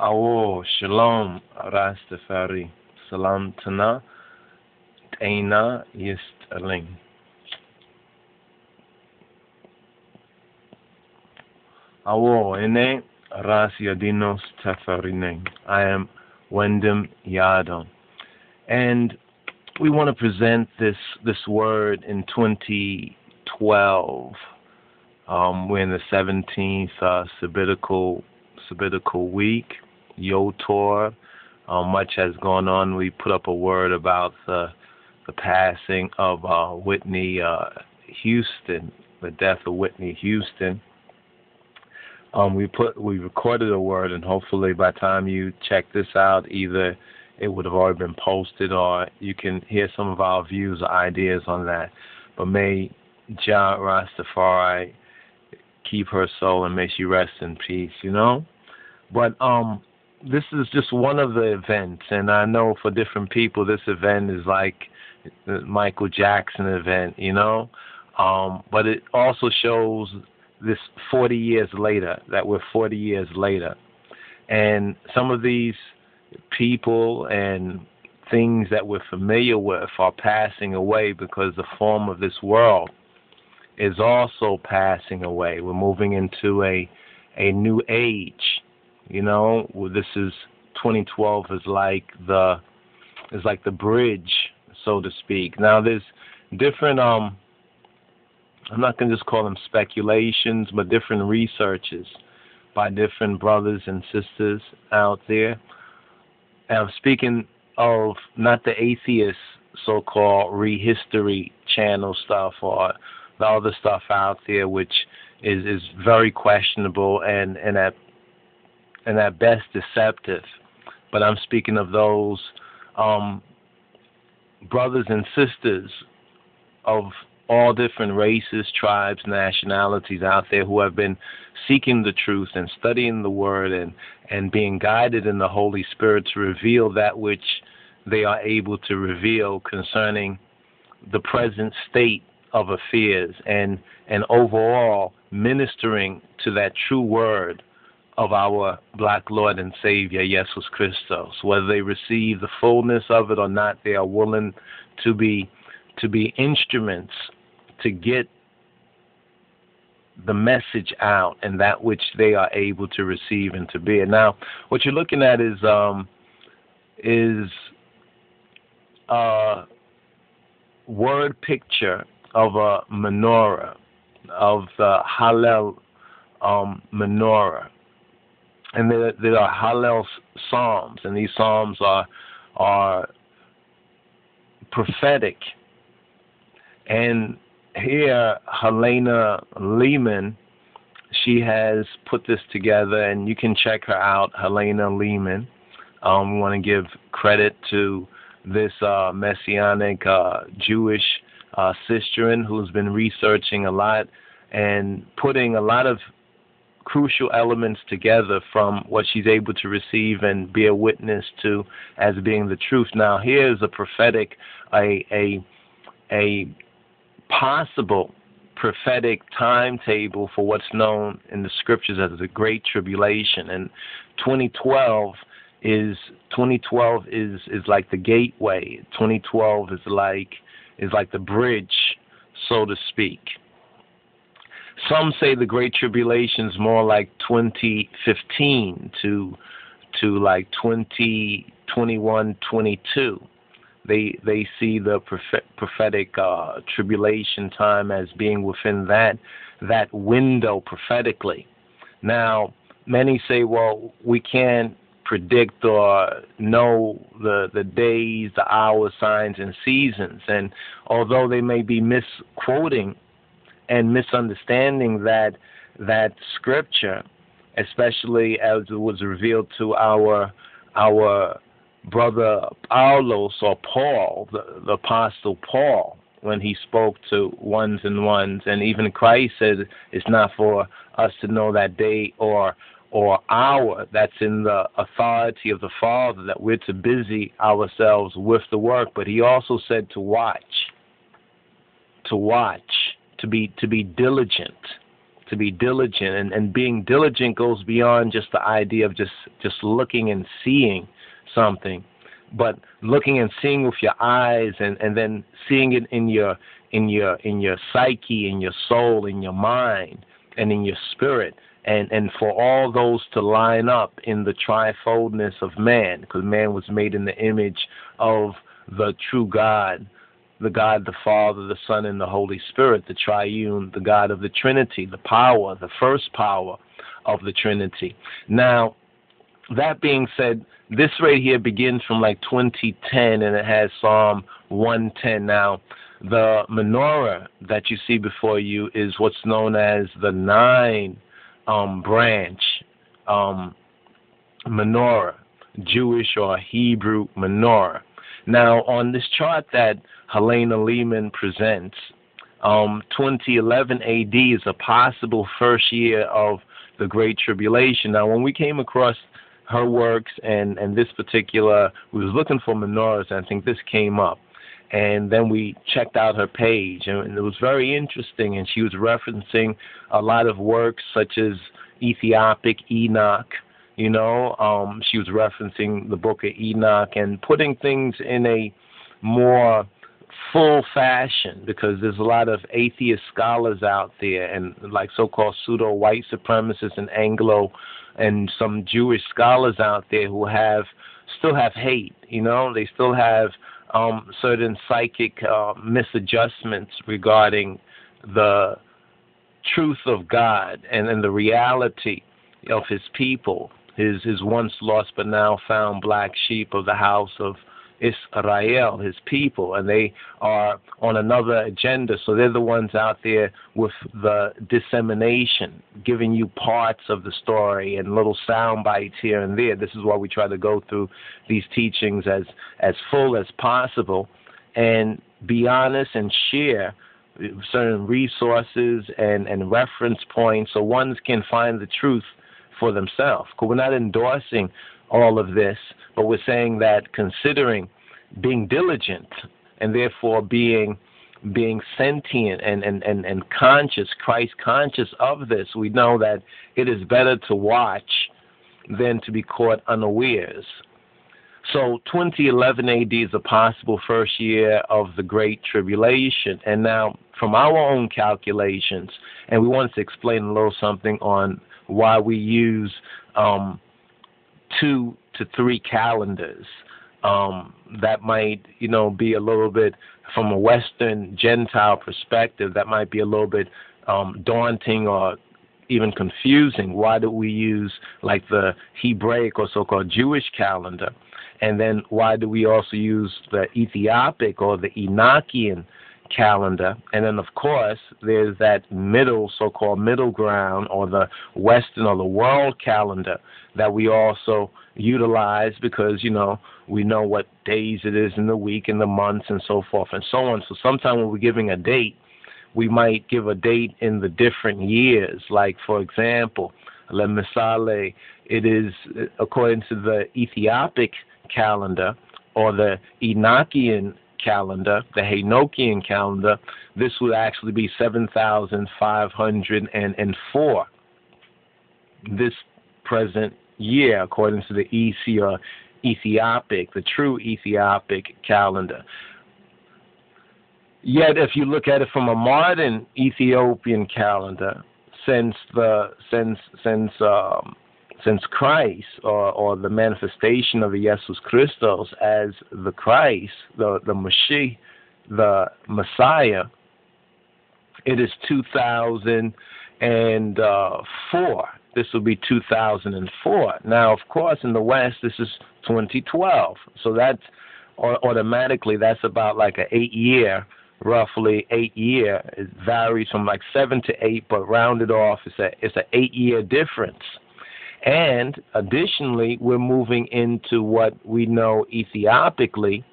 Awo, Shalom, Rastafari, Salam Tana, Taina Yist Aling. Awo, Ene, Ras Yadinos Tefarine. I am Wendem Yadon. And we want to present this, this word in 2012. Um, we're in the 17th uh, sabbatical, sabbatical week. Yotor. Uh, much has gone on. We put up a word about the the passing of uh, Whitney uh, Houston, the death of Whitney Houston. Um, we put we recorded a word, and hopefully by the time you check this out, either it would have already been posted, or you can hear some of our views or ideas on that. But may Jah Rastafari keep her soul and may she rest in peace. You know, but um, this is just one of the events, and I know for different people, this event is like the Michael Jackson event, you know. Um, but it also shows this 40 years later that we're 40 years later, and some of these people and things that we're familiar with are passing away because the form of this world is also passing away. We're moving into a a new age you know, this is 2012 is like the is like the bridge, so to speak. Now there's different um I'm not gonna just call them speculations, but different researches by different brothers and sisters out there. And I'm speaking of not the atheist so called rehistory channel stuff or the other stuff out there which is, is very questionable and, and at and at best deceptive. But I'm speaking of those um, brothers and sisters of all different races, tribes, nationalities out there who have been seeking the truth and studying the word and, and being guided in the Holy Spirit to reveal that which they are able to reveal concerning the present state of affairs and, and overall ministering to that true word of our black Lord and Savior, Jesus Christos. Whether they receive the fullness of it or not, they are willing to be to be instruments to get the message out and that which they are able to receive and to be. And now, what you're looking at is um, is a word picture of a menorah of the Hallel um, menorah and there, are Hallel psalms, and these psalms are are prophetic. And here, Helena Lehman, she has put this together, and you can check her out, Helena Lehman. Um, we want to give credit to this uh, messianic uh, Jewish uh, sisterin who's been researching a lot and putting a lot of crucial elements together from what she's able to receive and be a witness to as being the truth. Now, here's a prophetic, a a a possible prophetic timetable for what's known in the scriptures as the Great Tribulation, and 2012 is 2012 is is like the gateway. 2012 is like is like the bridge, so to speak. Some say the Great Tribulation is more like 2015 to to like 2021, 22. They they see the prophetic uh, tribulation time as being within that that window prophetically. Now, many say, well, we can't predict or know the the days, the hours, signs, and seasons. And although they may be misquoting and misunderstanding that that scripture, especially as it was revealed to our our brother Paulos or Paul, the, the apostle Paul, when he spoke to ones and ones, and even Christ said it's not for us to know that day or or hour that's in the authority of the Father that we're to busy ourselves with the work, but he also said to watch. To watch to be to be diligent, to be diligent, and, and being diligent goes beyond just the idea of just just looking and seeing something, but looking and seeing with your eyes, and and then seeing it in your in your in your psyche, in your soul, in your mind, and in your spirit. And and for all those to line up in the trifoldness of man because man was made in the image of the true God the God the Father the Son and the Holy Spirit the triune the God of the Trinity the power the first power of the Trinity now that being said this right here begins from like 2010 and it has Psalm 110 now the menorah that you see before you is what's known as the nine um, branch um, menorah, Jewish or Hebrew menorah. Now, on this chart that Helena Lehman presents, um, 2011 AD is a possible first year of the Great Tribulation. Now, when we came across her works and, and this particular, we was looking for menorahs, and I think this came up. And then we checked out her page and it was very interesting and she was referencing a lot of works such as ethiopic enoch you know? Um, she was referencing the book of enoch and putting things in a more full fashion because there's a lot of atheist scholars out there and like so-called pseudo white supremacists and anglo and some jewish scholars out there who have still have hate you know? They still have um, certain psychic uh, misadjustments regarding the truth of God and, and the reality of His people, His His once lost but now found black sheep of the house of Israel, his people, and they are on another agenda. So they're the ones out there with the dissemination, giving you parts of the story and little sound bites here and there. This is why we try to go through these teachings as as full as possible and be honest and share certain resources and, and reference points so ones can find the truth for themselves. Because we're not endorsing all of this, but we're saying that considering being diligent and therefore being being sentient and, and, and, and conscious, Christ conscious of this, we know that it is better to watch than to be caught unawares. So 2011 AD is a possible first year of the Great Tribulation. And now, from our own calculations, and we wanted to explain a little something on why we use um, two to three calendars. Um, that might, you know, be a little bit from a Western Gentile perspective. That might be a little bit um, daunting or even confusing. Why do we use like the Hebraic or so-called Jewish calendar? And then why do we also use the Ethiopic or the Enochian calendar. And then, of course, there's that middle, so called middle ground, or the Western or the world calendar that we also utilize because, you know, we know what days it is in the week and the months and so forth and so on. So sometimes when we're giving a date, we might give a date in the different years. Like, for example, Le Misale, it is according to the Ethiopic calendar or the Enochian calendar, the Enochian calendar, this would actually be 7,504 this present year, according to the EC or Ethiopic, the true Ethiopic calendar. Yet, if you look at it from a modern Ethiopian calendar, since the since since um, since Christ or, or the manifestation of the Jesus Christos as the Christ, the, the Mashiach, the Messiah, it is 2004. This will be 2004. Now, of course, in the West, this is 2012. So that's automatically that's about like an eight year, roughly eight year. It varies from like seven to eight, but rounded off, it's a it's an eight year difference. And additionally, we're moving into what we know Ethiopically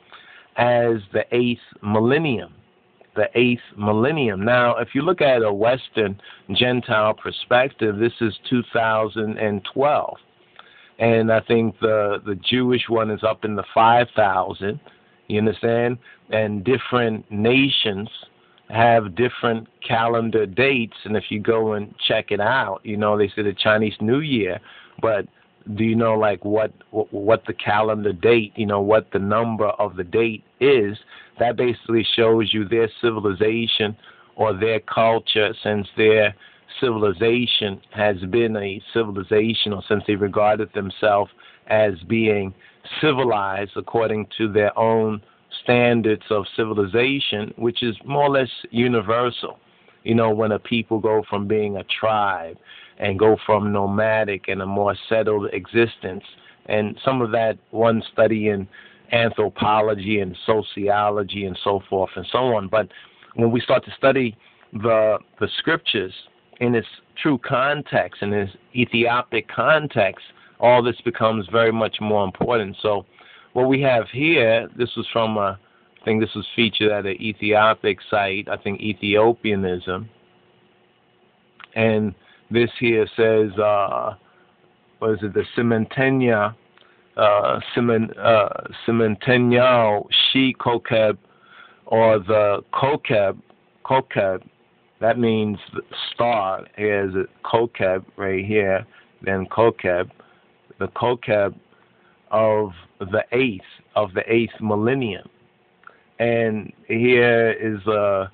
as the eighth millennium. The eighth millennium. Now, if you look at a Western Gentile perspective, this is 2012. And I think the, the Jewish one is up in the 5,000. You understand? And different nations have different calendar dates, and if you go and check it out, you know they say the Chinese New Year, but do you know like what what the calendar date, you know what the number of the date is? That basically shows you their civilization or their culture, since their civilization has been a civilization, or since they regarded themselves as being civilized according to their own standards of civilization, which is more or less universal. You know, when a people go from being a tribe and go from nomadic and a more settled existence, and some of that one study in anthropology and sociology and so forth and so on. But when we start to study the the scriptures in its true context, in its Ethiopic context, all this becomes very much more important. So what we have here, this was from a, I think this was featured at an Ethiopic site, I think Ethiopianism. And this here says, uh, what is it, the Cementenia, uh, Cementenial uh, She Kokeb, or the Kokeb, Kokeb, that means star. Here's a Kokeb right here, then Kokeb. The Kokeb of the eighth of the eighth millennium. And here is a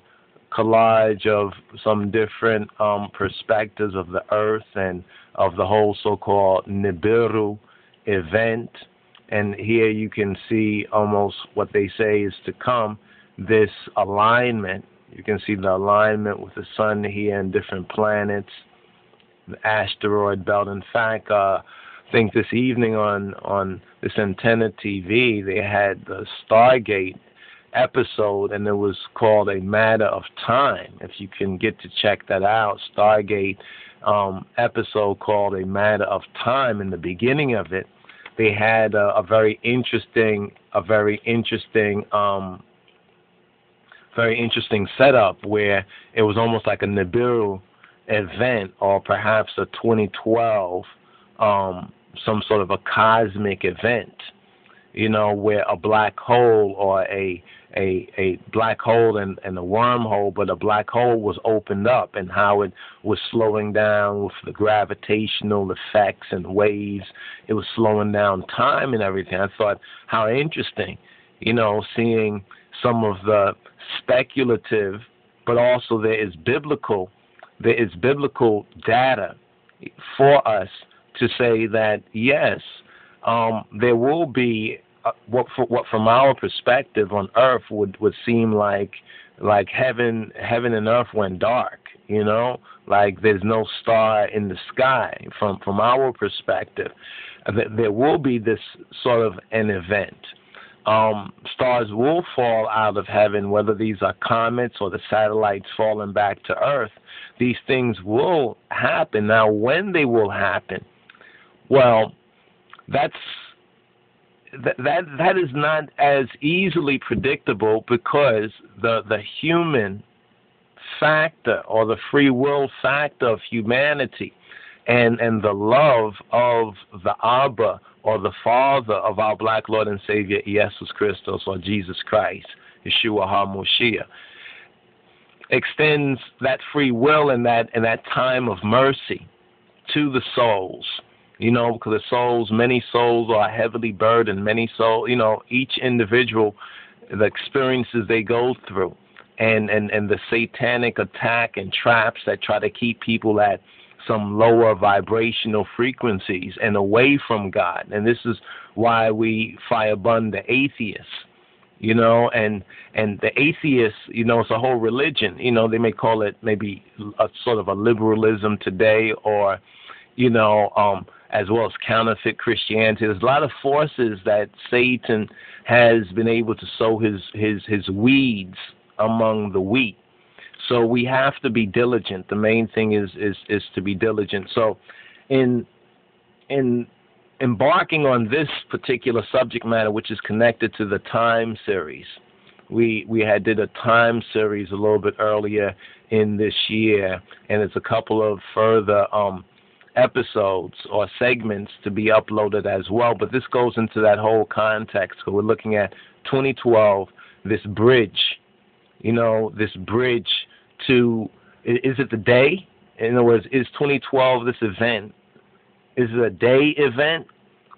collage of some different um, perspectives of the earth and of the whole so-called Nibiru event. And here you can see almost what they say is to come, this alignment. You can see the alignment with the sun here and different planets, the asteroid belt. In fact, uh, think this evening on on this antenna TV they had the Stargate episode and it was called a matter of time. If you can get to check that out stargate um, episode called a matter of time in the beginning of it they had a, a very interesting a very interesting um, very interesting setup where it was almost like a nibiru event or perhaps a 2012 um, some sort of a cosmic event, you know, where a black hole or a a a black hole and, and a wormhole, but a black hole was opened up and how it was slowing down with the gravitational effects and waves. It was slowing down time and everything. I thought how interesting, you know, seeing some of the speculative, but also there is biblical, there is biblical data for us to say that yes, um, there will be uh, what, for, what from our perspective on Earth would would seem like like heaven heaven and earth went dark. You know, like there's no star in the sky from from our perspective. There will be this sort of an event. Um, stars will fall out of heaven, whether these are comets or the satellites falling back to Earth. These things will happen. Now, when they will happen, well, that's that that that is not as easily predictable because the the human factor or the free will factor of humanity and and the love of the Abba or the Father of our black Lord and Savior Jesus Christos or Jesus Christ, Yeshua HaMashiach, extends that free will and that and that time of mercy to the souls you know, because the souls, many souls are heavily burdened. Many souls, you know, each individual, the experiences they go through, and and and the satanic attack and traps that try to keep people at some lower vibrational frequencies and away from God. And this is why we firebund the atheists you know and and the atheists you know it's a whole religion you know they may call it maybe a sort of a liberalism today or you know um as well as counterfeit Christianity. There's a lot of forces that Satan has been able to sow his his his weeds among the wheat. So we have to be diligent. The main thing is is is to be diligent. So in in embarking on this particular subject matter which is connected to the time series. We we had did a time series a little bit earlier in this year and it's a couple of further um episodes or segments to be uploaded as well. But this goes into that whole context. So we're looking at 2012, this bridge you know, this bridge to is it the day? In other words, is 2012 this event? Is it a day event,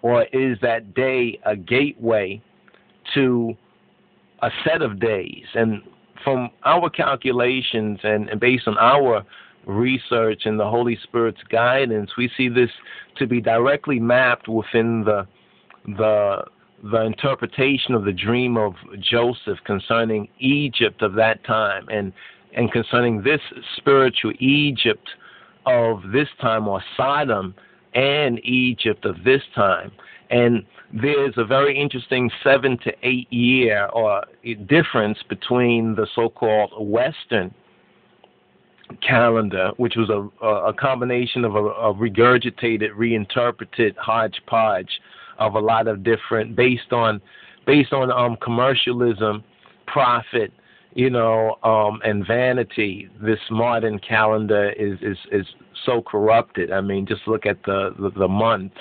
or is that day a gateway to a set of days? And from our calculations and, and based on our research and the Holy Spirit's guidance, we see this to be directly mapped within the the the interpretation of the dream of Joseph concerning Egypt of that time and and concerning this spiritual Egypt of this time or Sodom and Egypt of this time. And there's a very interesting seven to eight year or difference between the so-called Western calendar, which was a, a combination of a, a regurgitated, reinterpreted hodgepodge of a lot of different based on based on um, commercialism, profit, you know, um, and vanity. This modern calendar is is is so corrupted. I mean, just look at the the, the months.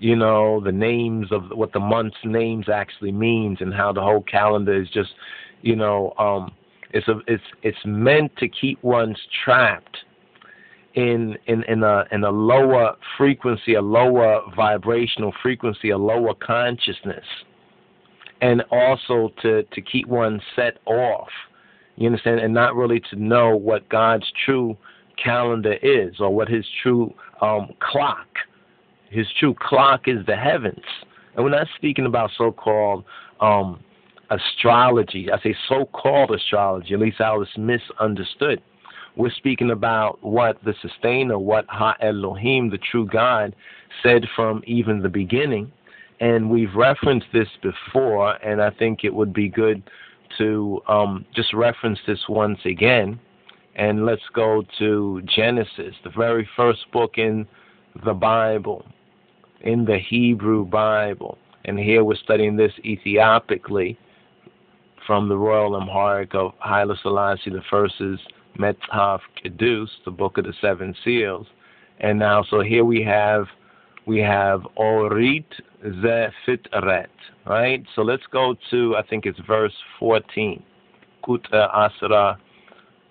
You know the names of what the months' names actually means, and how the whole calendar is just, you know, um, it's a it's it's meant to keep one's trapped in in in a in a lower frequency, a lower vibrational frequency, a lower consciousness, and also to to keep one set off. You understand, and not really to know what God's true calendar is or what His true um, clock. His true clock is the heavens, and we're not speaking about so-called um, astrology. I say so-called astrology. At least I was misunderstood we're speaking about what the sustainer, what Ha Elohim, the true God, said from even the beginning. And we've referenced this before, and I think it would be good to um, just reference this once again. And let's go to Genesis, the very first book in the Bible, in the Hebrew Bible. And here we're studying this Ethiopically from the Royal Amharic of Haile Selassie the First's Metaf Kedus, the Book of the Seven Seals. And now, so here we have we have Orit Zefitret, right? So let's go to I think it's verse 14. Kuta Asra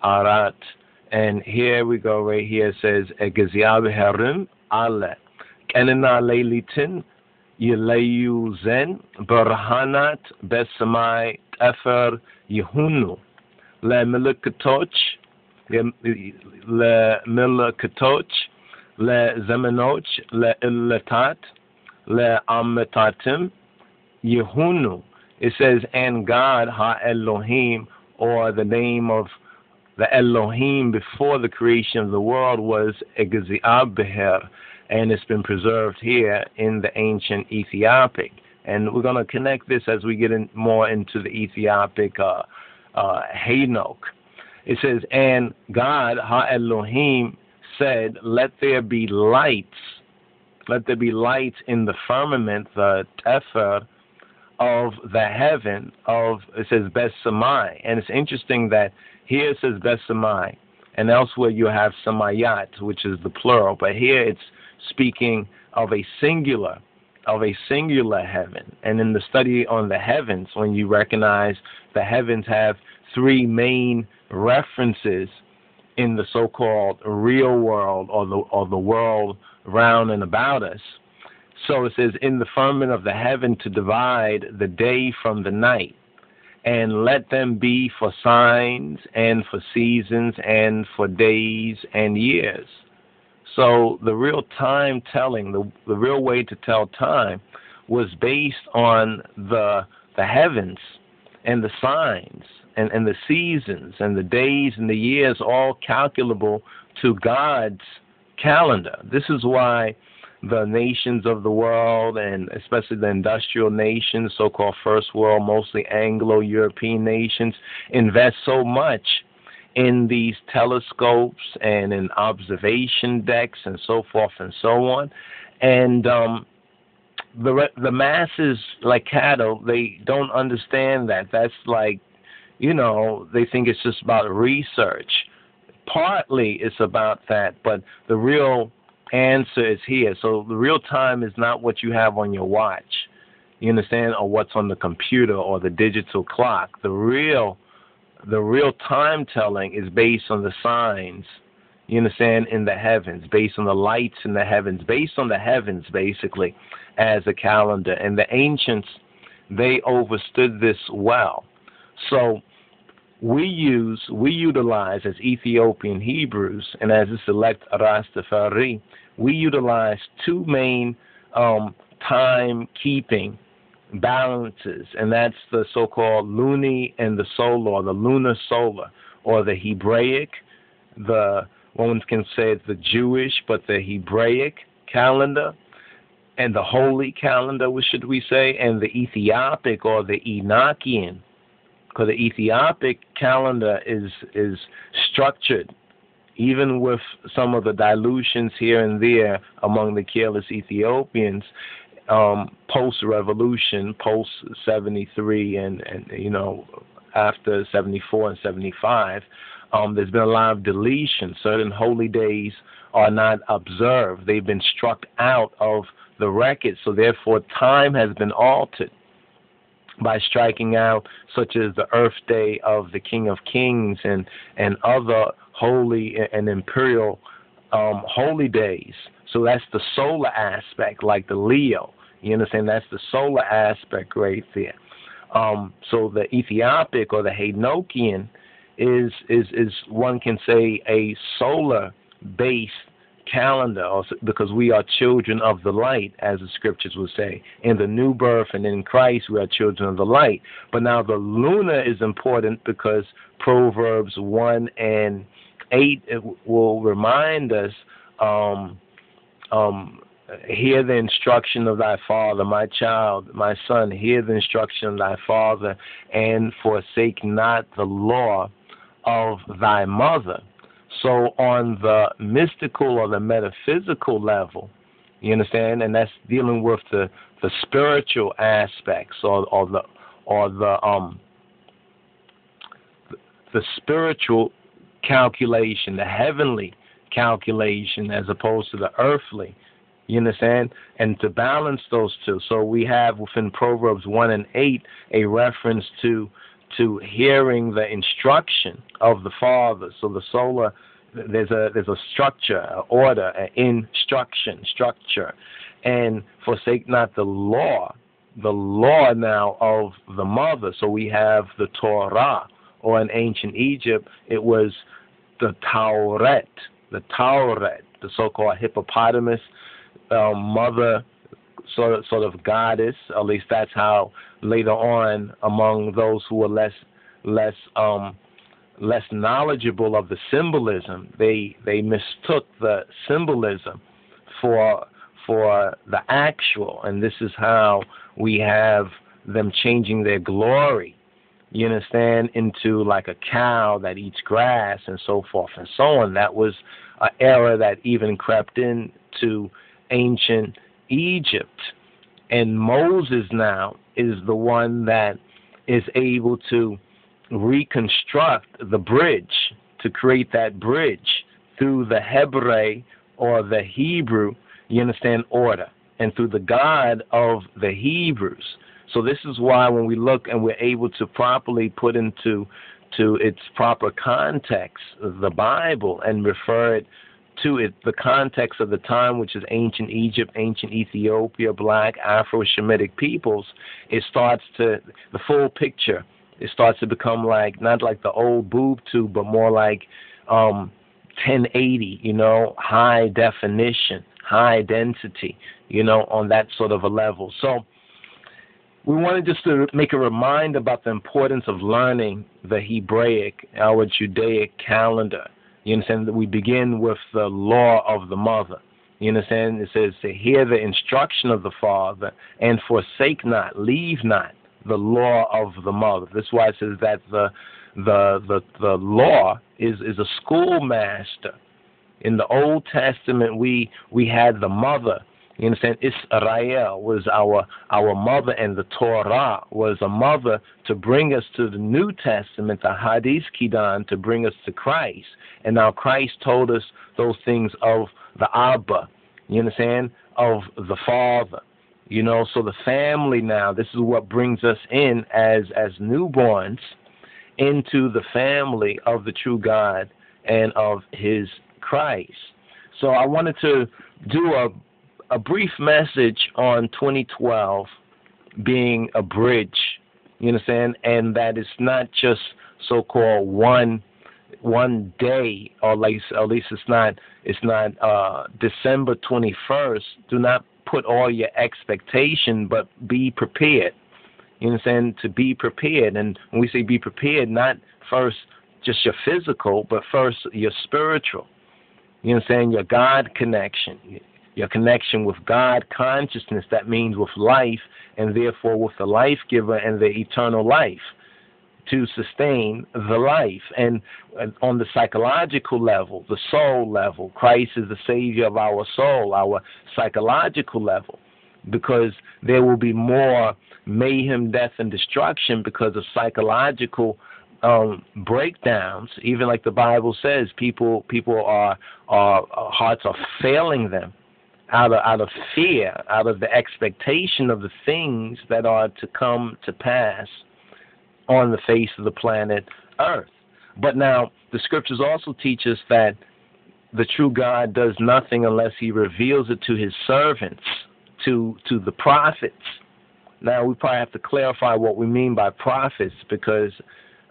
Arat. And here we go right here it says Egeziab Herim Ale. Kenena Leilitin Yeleyuzen, Berhanat, Besamai, Efer, Yehunu, Le Milukatoch, Le Milukatoch, Le Zemenoch, Le Illetat, Le Ametatim, Yehunu. It says, and God, Ha Elohim, or the name of the Elohim before the creation of the world was Egziab and it's been preserved here in the ancient Ethiopic. And we're going to connect this as we get in more into the Ethiopic uh, uh, Henok. It says, and God, Ha Elohim, said, Let there be lights. Let there be lights in the firmament, the Tefer of the heaven of, it says, Besamai. And it's interesting that here it says Besamai, and elsewhere you have Samayat, which is the plural. But here it's speaking of a singular of a singular heaven. And in the study on the heavens, when you recognize the heavens have three main references in the so-called real world or the or the world round and about us. So it says, in the firmament of the heaven to divide the day from the night, and let them be for signs and for seasons and for days and years. So the real time telling, the the real way to tell time, was based on the the heavens and the signs and, and the seasons and the days and the years all calculable to God's calendar. This is why the nations of the world, and especially the industrial nations, so called first world, mostly Anglo European nations, invest so much in these telescopes and in observation decks and so forth and so on. And um, the the masses, like cattle, they don't understand that. That's like you know, they think it's just about research. Partly it's about that, but the real answer is here. So the real time is not what you have on your watch, you understand, or what's on the computer or the digital clock. The real the real time telling is based on the signs you understand in the heavens based on the lights in the heavens based on the heavens basically as a calendar. And the ancients they overstood this well. So we use we utilize as ethiopian hebrews and as the select rastafari we utilize two main um, time keeping balances, and that's the so called luni and the solar, the lunar solar, or the Hebraic, the one can say it's the Jewish, but the Hebraic calendar, and the holy calendar, should we say, and the Ethiopic or the Enochian, because the Ethiopic calendar is is structured even with some of the dilutions here and there among the careless Ethiopians, um, post revolution, post 73, and, and, you know, after 74 and 75, um, there's been a lot of deletion. Certain holy days are not observed, they've been struck out of the record, so therefore time has been altered by striking out, such as the Earth Day of the King of Kings and and other holy and imperial um, holy days. So that's the solar aspect, like the Leo. You understand? That's the solar aspect right there. Um, so the Ethiopic or the Hainokian is is is one can say a solar based calendar because we are children of the light as the scriptures would say in the new birth and in christ we are children of the light but now the lunar is important because proverbs 1 and 8 will remind us um, um, hear the instruction of thy father, my child, my son, hear the instruction of thy father, and forsake not the law of thy mother. So, on the mystical or the metaphysical level, you understand, and that's dealing with the, the spiritual aspects or, or the or the um the spiritual calculation, the heavenly calculation as opposed to the earthly. You understand? And to balance those two. So we have within Proverbs 1 and 8 a reference to to hearing the instruction of the Father. So the solar there's a there's a structure, a order, an instruction, structure. And forsake not the law, the law now of the mother. So we have the Torah, or in ancient Egypt, it was the Tauret, the Tauret, the so-called hippopotamus um, mother, sort of, sort of goddess. At least that's how later on, among those who were less less um, less knowledgeable of the symbolism, they they mistook the symbolism for for the actual, and this is how we have them changing their glory you understand, into like a cow that eats grass and so forth and so on. That was an era that even crept into ancient Egypt. And Moses now is the one that is able to reconstruct the bridge, to create that bridge through the Hebrew or the Hebrew, you understand, order, and through the God of the Hebrews. So this is why when we look and we're able to properly put into to its proper context the Bible and refer it to it the context of the time which is ancient Egypt, ancient Ethiopia, black Afro-Shemitic peoples, it starts to the full picture. It starts to become like not like the old boob tube, but more like um 1080, you know, high definition, high density, you know, on that sort of a level. So we wanted just to make a reminder about the importance of learning the Hebraic, our Judaic calendar. You understand that we begin with the law of the mother. You understand? It says to hear the instruction of the father and forsake not, leave not the law of the mother. That's why it says that the the the, the law is, is a schoolmaster. In the Old Testament we we had the mother you understand? Israel was our our mother, and the Torah was a mother to bring us to the New Testament, the Hadith Kidan, to bring us to Christ. And now Christ told us those things of the Abba. You understand? Of the Father. You know, so the family now, this is what brings us in as as newborns into the family of the true God and of his Christ. So I wanted to do a a brief message on 2012 being a bridge, you understand, and that it's not just so-called one one day, or at least at least it's not it's not uh, December 21st. Do not put all your expectation, but be prepared. You understand? To be prepared, and when we say be prepared, not first just your physical, but first your spiritual. You understand? Your God connection, your connection with God consciousness. That means with life, and therefore with the life giver and the eternal life to sustain the life. And on the psychological level, the soul level, Christ is the Savior of our soul, our psychological level, because there will be more mayhem, death, and destruction because of psychological um, breakdowns. Even like the Bible says, people people are, are hearts are failing them out of out of fear, out of the expectation of the things that are to come to pass on the face of the planet Earth. But now the scriptures also teach us that the true God does nothing unless he reveals it to his servants, to to the prophets. Now we probably have to clarify what we mean by prophets because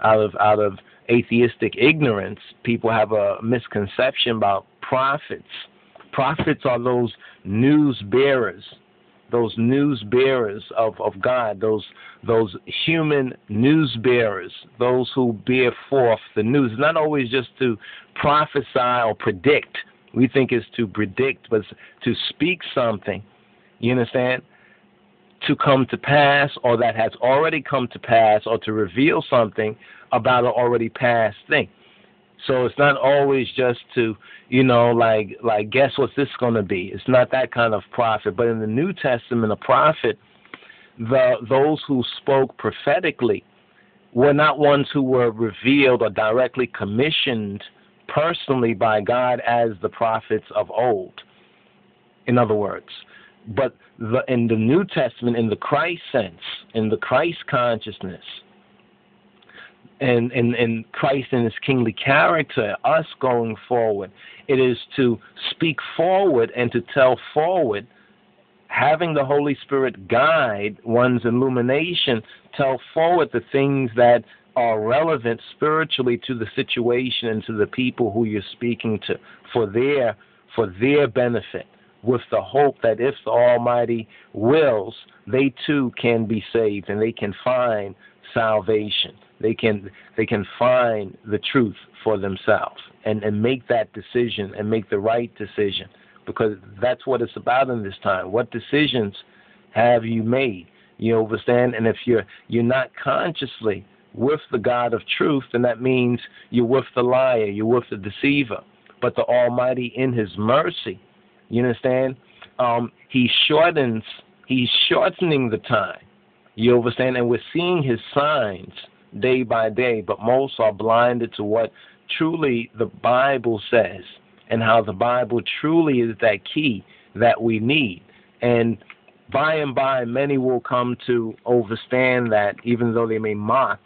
out of out of atheistic ignorance, people have a misconception about prophets. Prophets are those news bearers those news bearers of, of God, those those human news bearers, those who bear forth the news. Not always just to prophesy or predict. We think it's to predict, but to speak something. You understand? To come to pass, or that has already come to pass, or to reveal something about an already past thing. So it's not always just to, you know, like like guess what's this is going to be. It's not that kind of prophet. But in the New Testament, a prophet, the those who spoke prophetically were not ones who were revealed or directly commissioned personally by God as the prophets of old. In other words, but the, in the New Testament, in the Christ sense, in the Christ consciousness, and, and, and Christ and his kingly character, us going forward. It is to speak forward and to tell forward, having the Holy Spirit guide one's illumination, tell forward the things that are relevant spiritually to the situation and to the people who you're speaking to for their for their benefit with the hope that if the Almighty wills, they too can be saved and they can find salvation. They can they can find the truth for themselves and and make that decision and make the right decision because that's what it's about in this time. What decisions have you made? You understand? And if you're you're not consciously with the god of truth then that means you're with the liar you're with the deceiver. But the almighty in his mercy you understand? Um, he shortens he's shortening the time you understand and we're seeing his signs day by day, but most are blinded to what truly the Bible says and how the Bible truly is that key that we need. And by and by, many will come to understand that, even though they may mock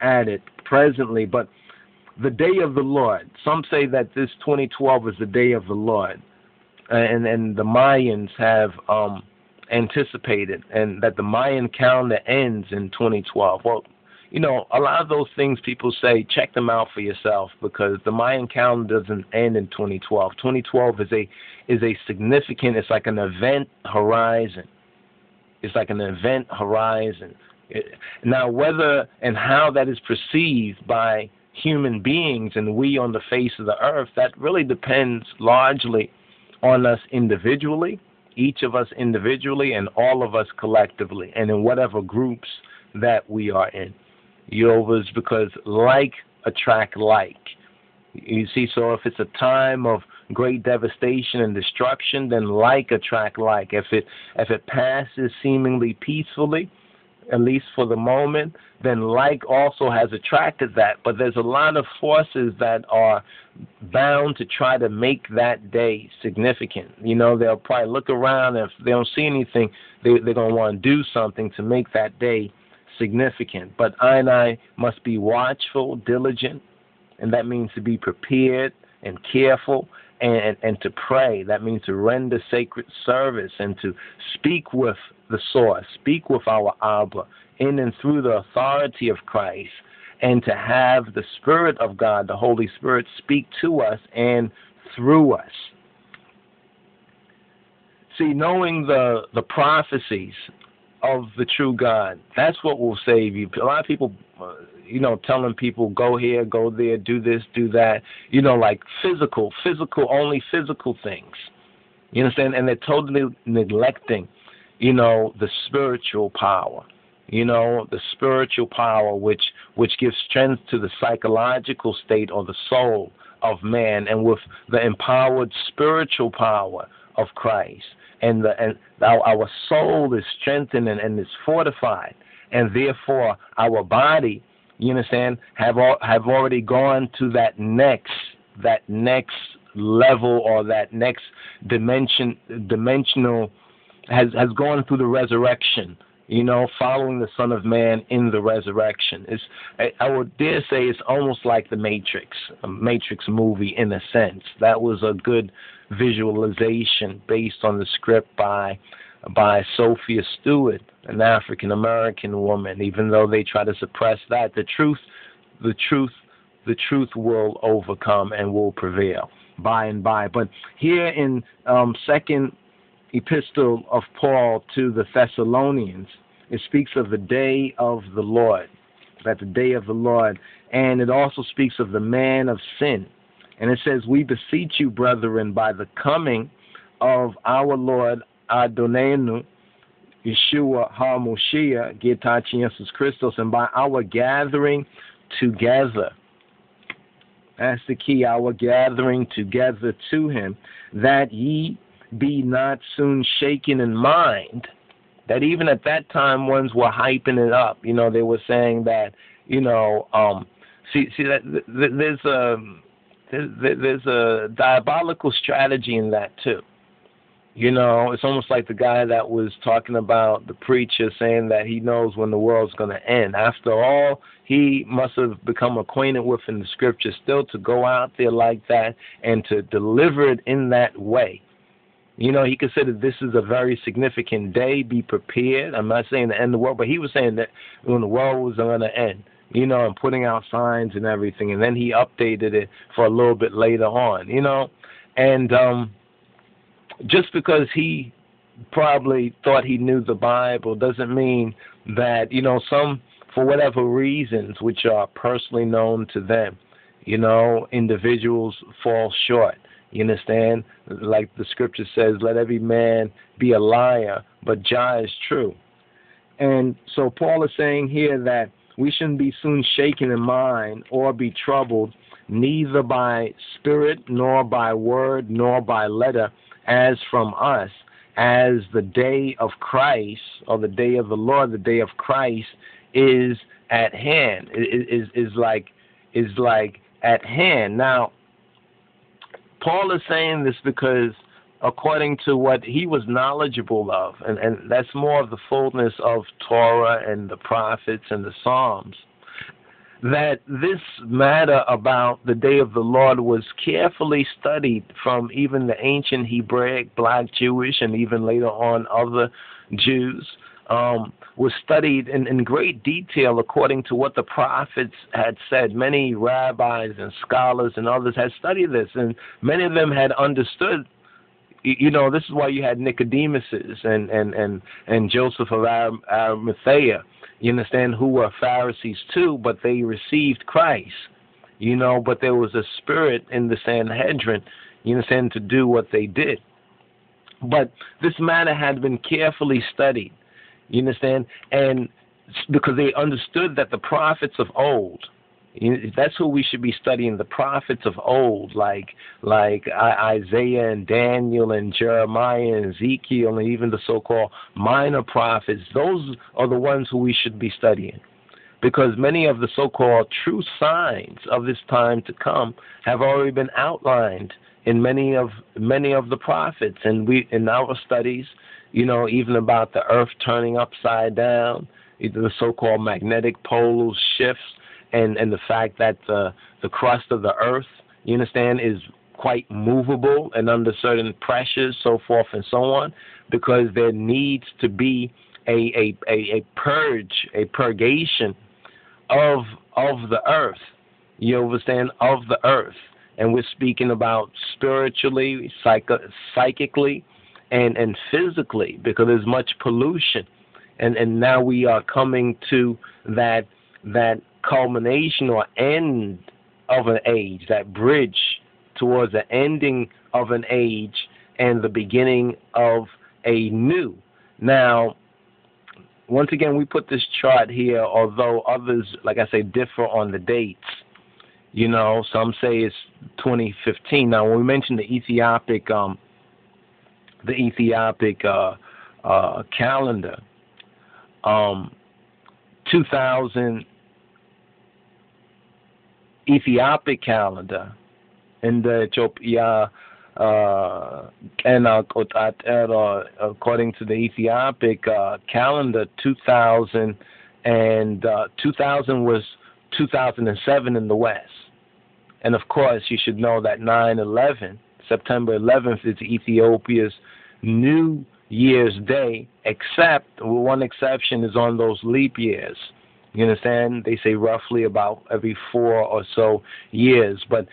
at it presently. But the day of the Lord, some say that this 2012 is the day of the Lord. And, and the Mayans have um, anticipated, and that the Mayan calendar ends in 2012. Well, you know, a lot of those things people say, check them out for yourself because the Mayan calendar doesn't end in 2012. 2012 is a is a significant. It's like an event horizon. It's like an event horizon. It, now, whether and how that is perceived by human beings and we on the face of the earth, that really depends largely on us individually, each of us individually, and all of us collectively, and in whatever groups that we are in. Yovas because like attract like. You see, so if it's a time of great devastation and destruction, then like attract like. If it if it passes seemingly peacefully, at least for the moment, then like also has attracted that. But there's a lot of forces that are bound to try to make that day significant. You know, they'll probably look around and if they don't see anything, they they're gonna want to do something to make that day significant. But I and I must be watchful, diligent, and that means to be prepared and careful and, and to pray. That means to render sacred service and to speak with the source, speak with our Abba in and through the authority of Christ, and to have the Spirit of God, the Holy Spirit, speak to us and through us. See, knowing the, the prophecies of the true God, that's what will save you. A lot of people, uh, you know, telling people, go here, go there, do this, do that, you know, like physical, physical, only physical things. You understand? And they're totally neglecting, you know, the spiritual power you know the spiritual power which which gives strength to the psychological state or the soul of man and with the empowered spiritual power of Christ and the and our, soul is strengthened and, and is fortified and therefore our body you understand have all, have already gone to that next that next level or that next dimension dimensional has has gone through the resurrection you know, following the Son of Man in the resurrection. It's, I, I would dare say it's almost like the Matrix, a Matrix movie in a sense. That was a good visualization based on the script by by Sophia Stewart, an African American woman. Even though they try to suppress that, the truth, the truth, the truth will overcome and will prevail by and by. But here in um, Second epistle of Paul to the Thessalonians, it speaks of the day of the Lord, that the day of the Lord, and it also speaks of the man of sin. And it says, We beseech you, brethren, by the coming of our Lord Adonenu, Yeshua HaMashiach, Getachi Jesus Christos, and by our gathering together. That's the key, our gathering together to him, that ye be not soon shaken in mind that even at that time ones were hyping it up. You know, they were saying that, you know, um, see, see that there's a there's a diabolical strategy in that too. You know, it's almost like the guy that was talking about the preacher saying that he knows when the world's going to end. After all, he must have become acquainted with in the scripture still to go out there like that and to deliver it in that way. You know, he considered this is a very significant day. Be prepared. I'm not saying the end of the world, but he was saying that when the world was going to end, you know, and putting out signs and everything. And then he updated it for a little bit later on, you know. And um, just because he probably thought he knew the Bible doesn't mean that, you know, some, for whatever reasons, which are personally known to them, you know, individuals fall short you understand? Like the scripture says, let every man be a liar, but Jah is true. And so Paul is saying here that we shouldn't be soon shaken in mind or be troubled, neither by spirit, nor by word, nor by letter, as from us, as the day of Christ, or the day of the Lord, the day of Christ, is at hand. Is is like is like at hand. Now, Paul is saying this because according to what he was knowledgeable of, and, and that's more of the fullness of Torah and the prophets and the Psalms, that this matter about the day of the Lord was carefully studied from even the ancient Hebraic, black Jewish, and even later on other Jews um, was studied in, in great detail according to what the prophets had said. Many rabbis and scholars and others had studied this, and many of them had understood. You know, this is why you had Nicodemuses and and and and Joseph of Arimathea. You understand who were Pharisees too, but they received Christ. You know, but there was a spirit in the Sanhedrin. You understand to do what they did. But this matter had been carefully studied you understand? And because they understood that the prophets of old, that's who we should be studying. The prophets of old, like like Isaiah and Daniel and Jeremiah and Ezekiel, and even the so-called minor prophets. Those are the ones who we should be studying, because many of the so-called true signs of this time to come have already been outlined in many of many of the prophets, and we in our studies you know, even about the earth turning upside down, the so-called magnetic poles shifts, and and the fact that the the crust of the Earth, you understand, is quite movable and under certain pressures, so forth and so on, because there needs to be a a, a, a purge, a purgation of of the earth. You understand? Of the earth, and we're speaking about spiritually, psycho, psychically, and and physically because there's much pollution, and and now we are coming to that that culmination or end of an age, that bridge towards the ending of an age and the beginning of a new. Now, once again, we put this chart here, although others, like I say, differ on the dates. You know, some say it's 2015. Now, when we mention the Ethiopic, um, the Ethiopic uh, uh, calendar, um, 2000 Ethiopic calendar, and the Ethiopia uh, and uh, according to the Ethiopic uh, calendar, 2000 and uh, 2000 was 2007 in the West. And of course, you should know that 9/11, September 11th, is Ethiopia's New Year's Day, except with one exception is on those leap years you understand they say roughly about every 4 or so years but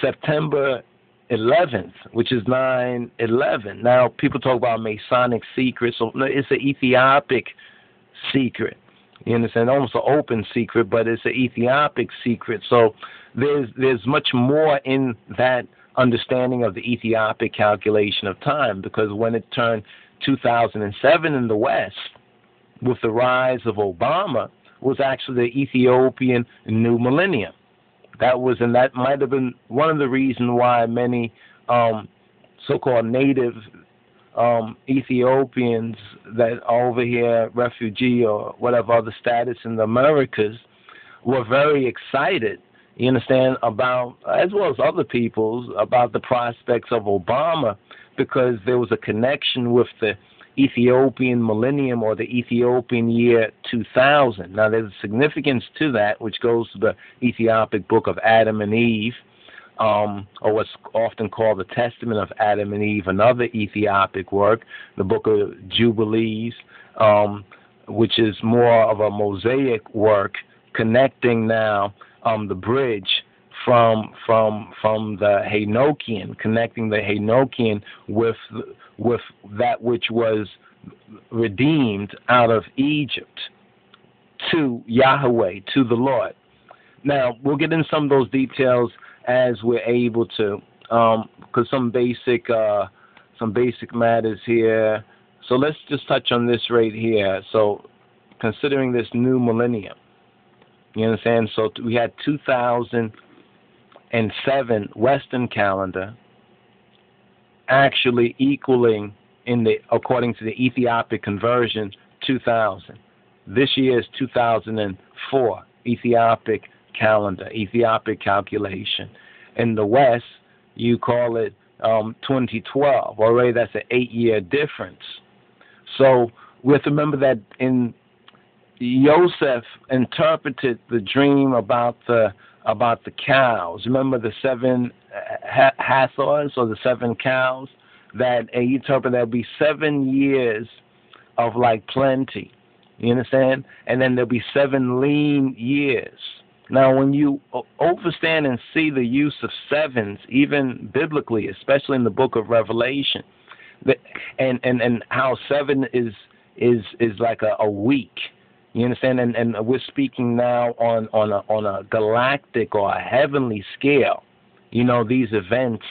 September 11th, which is 9 11. Now, people talk about Masonic secrets. So it's an Ethiopic secret. You understand? Almost an open secret, but it's an Ethiopic secret. So there's there's much more in that understanding of the Ethiopic calculation of time because when it turned 2007 in the West, with the rise of Obama, was actually the Ethiopian New Millennium. That was, and that might have been one of the reasons why many um, so-called native um, Ethiopians that are over here, refugee or whatever other status in the Americas, were very excited. You understand about, as well as other peoples, about the prospects of Obama, because there was a connection with the Ethiopian millennium or the Ethiopian year 2000. Now, there's a significance to that, which goes to the Ethiopic book of Adam and Eve, um, or what's often called the Testament of Adam and Eve, another Ethiopic work, the book of Jubilees, um, which is more of a mosaic work connecting now um, the bridge from from from the Henochian, connecting the Henochian with with that which was redeemed out of Egypt to Yahweh, to the Lord. Now we'll get in some of those details as we're able to, because um, some basic uh, some basic matters here. So let's just touch on this right here. So considering this new millennium, you understand? So we had 2000 and seven Western calendar, actually equaling in the according to the Ethiopic conversion 2000. This year is 2004 Ethiopic calendar, Ethiopic calculation. In the West, you call it um, 2012. Already, that's an eight-year difference. So we have to remember that in Joseph interpreted the dream about the about the cows. Remember the seven uh, Hathors or the seven cows? That you interpret there'll be seven years of like plenty. You understand? And then there'll be seven lean years. Now, when you overstand and see the use of sevens, even biblically, especially in the book of Revelation, and and and how seven is is is like a, a week you understand? And, and we're speaking now on, on, a, on a galactic or a heavenly scale. You know, these events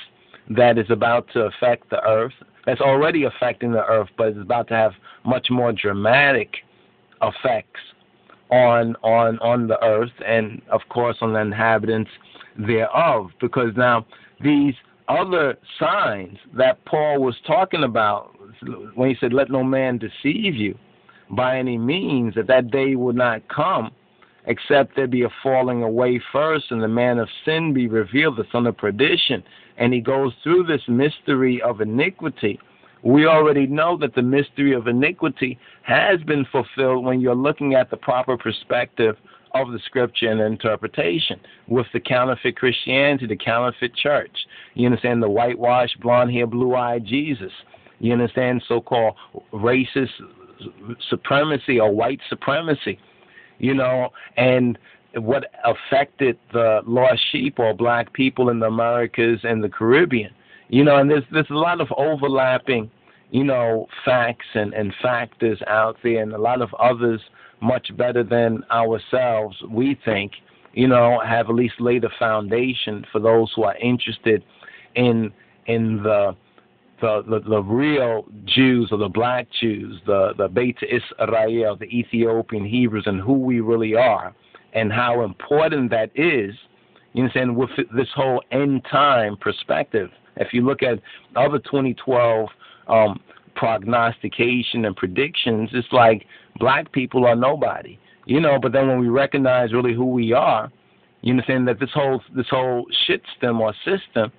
that is about to affect the earth, that's already affecting the earth, but it's about to have much more dramatic effects on on on the earth and of course on the inhabitants thereof because now these other signs that Paul was talking about when he said let no man deceive you by any means that that day would not come except there be a falling away first and the man of sin be revealed, the son of perdition. And he goes through this mystery of iniquity we already know that the mystery of iniquity has been fulfilled when you're looking at the proper perspective of the scripture and interpretation with the counterfeit Christianity, the counterfeit church. You understand the whitewashed, blonde hair, blue eyed Jesus. You understand so called racist supremacy or white supremacy. You know, and what affected the lost sheep or black people in the Americas and the Caribbean. You know, and there's there's a lot of overlapping, you know, facts and, and factors out there and a lot of others much better than ourselves, we think, you know, have at least laid a foundation for those who are interested in in the the, the, the real Jews or the black Jews, the, the Beta Israel, the Ethiopian Hebrews, and who we really are, and how important that is, you understand, with this whole end time perspective. If you look at other 2012 um, prognostication and predictions, it's like black people are nobody, you know. But then when we recognize really who we are, you understand that this whole this whole shit stem or system,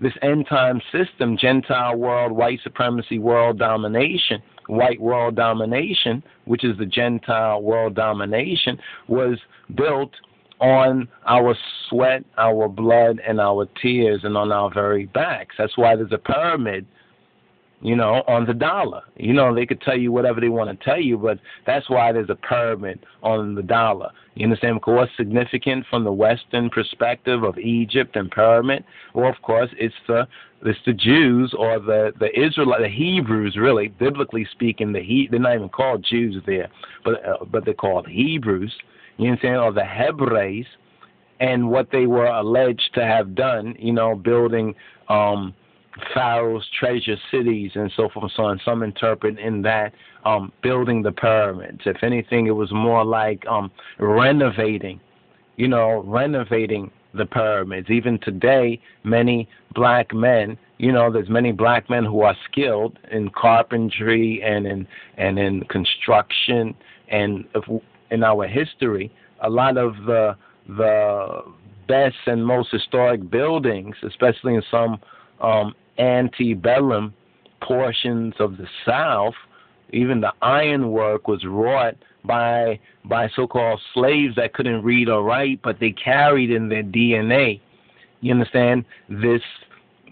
this end time system, Gentile world, white supremacy world domination, white world domination, which is the Gentile world domination, was built on our sweat, our blood, and our tears, and on our very backs. That's why there's a pyramid you know, on the dollar. You know, they could tell you whatever they want to tell you, but that's why there's a pyramid on the dollar. You understand? Because what's significant from the Western perspective of Egypt and pyramid? Well, of course, it's the it's the Jews or the the Israelite, the Hebrews, really, biblically speaking. The he they're not even called Jews there, but uh, but they're called Hebrews. You understand? Or the Hebrews, and what they were alleged to have done. You know, building. um Pharaoh's treasure cities and so forth and so on. Some interpret in that um, building the pyramids. If anything, it was more like um, renovating, you know, renovating the pyramids. Even today, many black men, you know, there's many black men who are skilled in carpentry and in and in construction and if, in our history. A lot of the the best and most historic buildings, especially in some um, antebellum portions of the South, even the ironwork was wrought by by so-called slaves that couldn't read or write, but they carried in their DNA. You understand this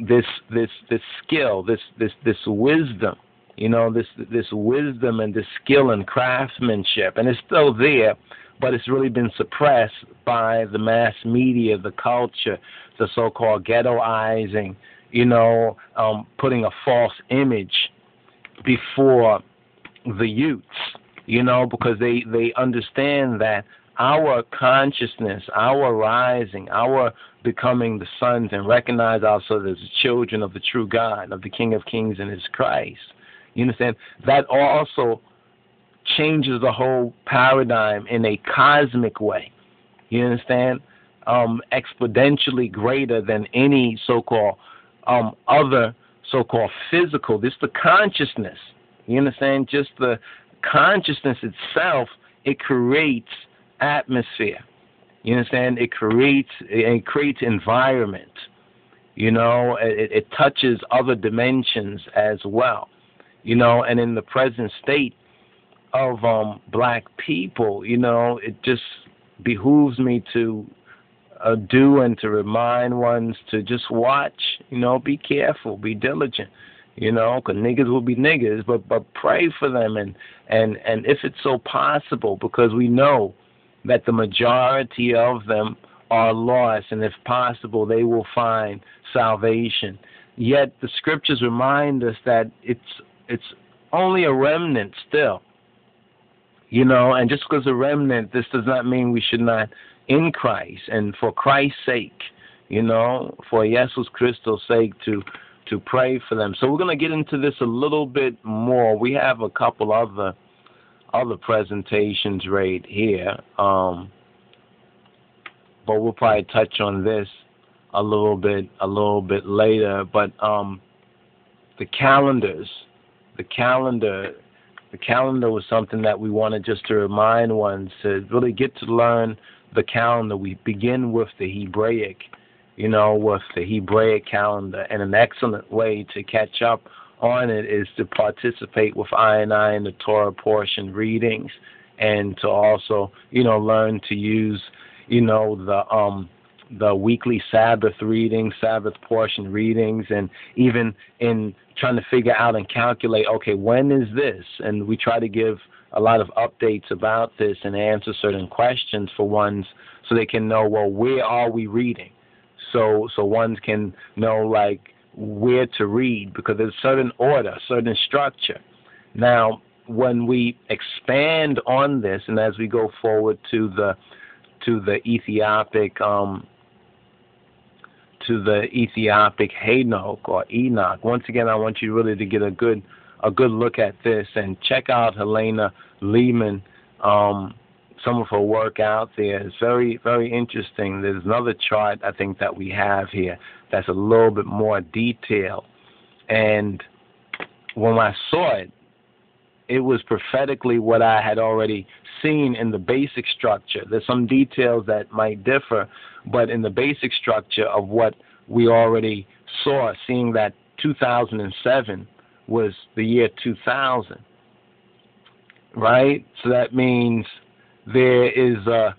this this this skill, this this this wisdom. You know this this wisdom and this skill and craftsmanship, and it's still there, but it's really been suppressed by the mass media, the culture, the so-called ghettoizing you know, um, putting a false image before the youths, you know, because they, they understand that our consciousness, our rising, our becoming the sons and recognize ourselves as the children of the true God, of the King of Kings and His Christ. You understand? That also changes the whole paradigm in a cosmic way. You understand? Um, exponentially greater than any so called um, other so-called physical. This the consciousness. You understand? Just the consciousness itself. It creates atmosphere. You understand? It creates it creates environment. You know, it, it touches other dimensions as well. You know, and in the present state of um, black people, you know, it just behooves me to uh, do and to remind ones to just watch, you know, be careful, be diligent, you know, because niggas will be niggas, but but pray for them and and and if it's so possible, because we know that the majority of them are lost, and if possible, they will find salvation. Yet the scriptures remind us that it's it's only a remnant still. You know, and just because a remnant, this does not mean we should not in Christ and for Christ's sake, you know, for Jesus Christ's sake to to pray for them. So we're going to get into this a little bit more. We have a couple other other presentations right here. Um, but we'll probably touch on this a little bit a little bit later. But um, the calendars, the calendar, the calendar was something that we wanted just to remind ones to really get to learn the calendar. We begin with the Hebraic, you know, with the Hebraic calendar, and an excellent way to catch up on it is to participate with I and I in the Torah portion readings and to also, you know, learn to use, you know, the um the weekly Sabbath readings, Sabbath portion readings, and even in trying to figure out and calculate, okay, when is this? And we try to give a lot of updates about this and answer certain questions for ones so they can know, well, where are we reading? So so ones can know like where to read because there's certain order, certain structure. Now, when we expand on this, and as we go forward to the to the Ethiopic um, to the Ethiopic Enoch or Enoch. Once again, I want you really to get a good a good look at this and check out Helena Lehman. Um, some of her work out there is very very interesting. There's another chart I think that we have here that's a little bit more detailed. And when I saw it, it was prophetically what I had already seen in the basic structure. There's some details that might differ, but in the basic structure of what we already saw, seeing that 2007 was the year 2000, right? So that means there is a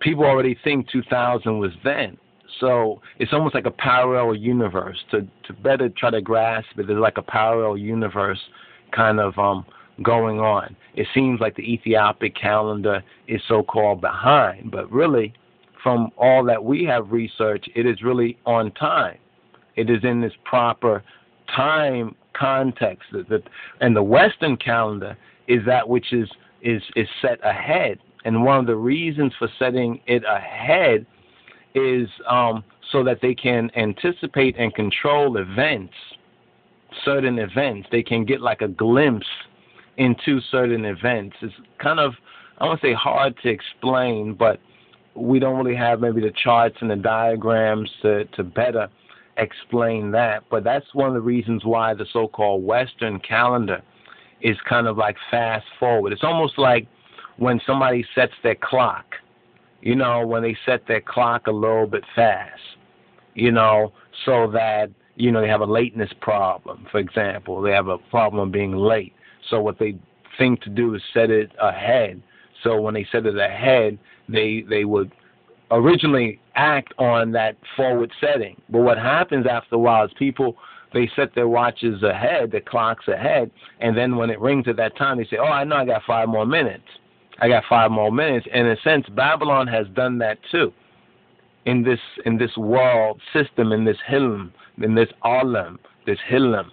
people already think 2000 was then. So it's almost like a parallel universe. To to better try to grasp it, there's like a parallel universe kind of um going on. It seems like the Ethiopic calendar is so called behind, but really, from all that we have researched, it is really on time. It is in this proper time context. That, and the Western calendar is that which is, is, is set ahead. And one of the reasons for setting it ahead is um, so that they can anticipate and control events, certain events. They can get like a glimpse into certain events. It's kind of I won't say hard to explain, but we don't really have maybe the charts and the diagrams to, to better explain that. But that's one of the reasons why the so called Western calendar is kind of like fast forward. It's almost like when somebody sets their clock, you know, when they set their clock a little bit fast, you know, so that, you know, they have a lateness problem, for example. They have a problem being late. So what they think to do is set it ahead. So when they set it ahead, they they would originally act on that forward setting. But what happens after a while is people they set their watches ahead, their clocks ahead, and then when it rings at that time, they say, "Oh, I know I got five more minutes. I got five more minutes." And in a sense, Babylon has done that too. In this in this world system, in this hilm, in this alam, this hilm,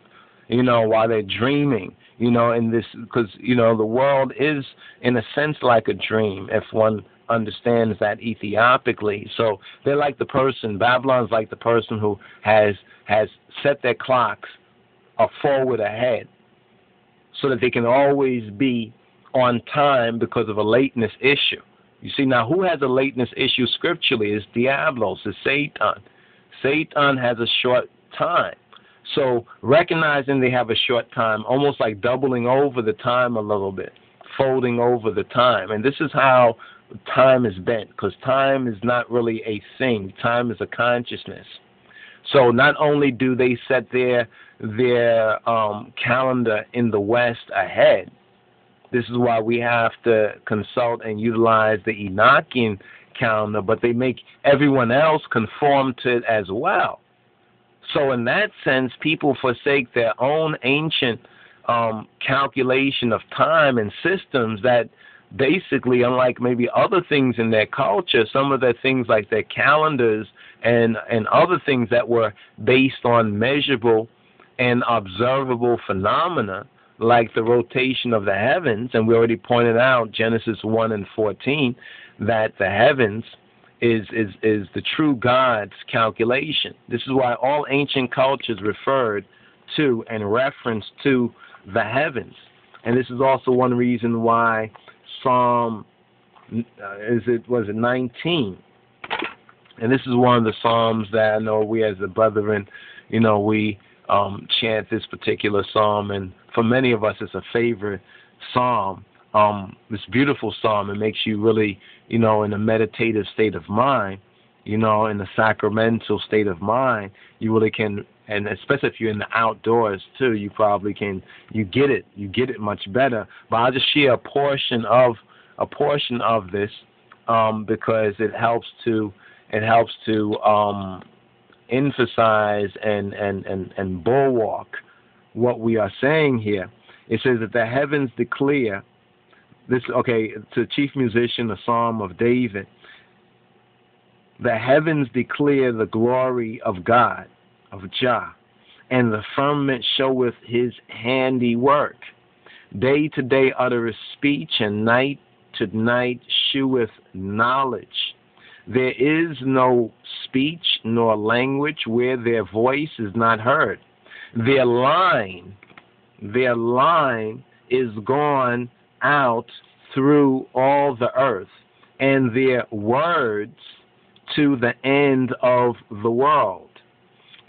you know, while they're dreaming, you know, in this, because, you know, the world is, in a sense, like a dream if one understands that Ethiopically. So they're like the person, Babylon's like the person who has has set their clocks a forward ahead so that they can always be on time because of a lateness issue. You see, now who has a lateness issue scripturally is Diablos, is Satan. Satan has a short time. So recognizing they have a short time, almost like doubling over the time a little bit, folding over the time. And this is how time is bent, because time is not really a thing. Time is a consciousness. So not only do they set their their um, calendar in the West ahead, this is why we have to consult and utilize the Enochian calendar, but they make everyone else conform to it as well. So, in that sense, people forsake their own ancient um, calculation of time and systems that basically, unlike maybe other things in their culture, some of the things like their calendars and, and other things that were based on measurable and observable phenomena, like the rotation of the heavens, and we already pointed out Genesis 1 and 14 that the heavens is, is, is the true God's calculation. This is why all ancient cultures referred to and referenced to the heavens. And this is also one reason why Psalm uh, is it was it 19. And this is one of the psalms that I know we as the brethren, you know, we um, chant this particular psalm, and for many of us, it's a favorite psalm um, this beautiful psalm. It makes you really, you know, in a meditative state of mind, you know, in a sacramental state of mind, you really can and especially if you're in the outdoors too, you probably can you get it you get it much better. But I'll just share a portion of a portion of this um, because it helps to it helps to um, emphasize and, and, and, and bulwark what we are saying here. It says that the heavens declare this okay, to chief musician, a psalm of David. The heavens declare the glory of God, of Jah, and the firmament showeth his handiwork. Day to day uttereth speech, and night to night sheweth knowledge. There is no speech nor language where their voice is not heard. Their line, their line is gone out through all the earth, and their words to the end of the world.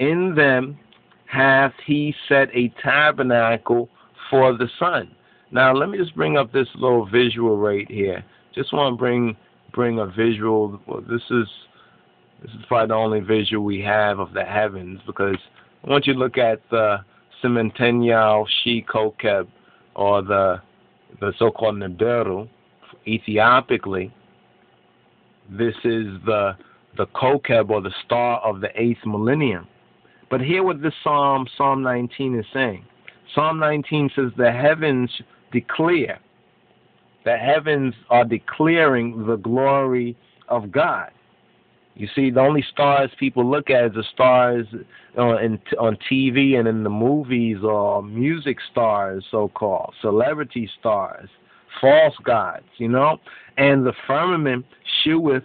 In them hath he set a tabernacle for the sun. Now let me just bring up this little visual right here. Just want to bring bring a visual. Well, this is this is probably the only visual we have of the heavens because I want you to look at the Sementenyal Shi Kokeb or the the so-called Nibiru, Ethiopically. This is the the Kokeb or the star of the eighth millennium. But hear what this Psalm, Psalm 19, is saying. Psalm 19 says, The heavens declare the heavens are declaring the glory of God. You see, the only stars people look at is the stars on, TV and in the movies or music stars, so called, celebrity stars, false gods, you know? And the firmament sheweth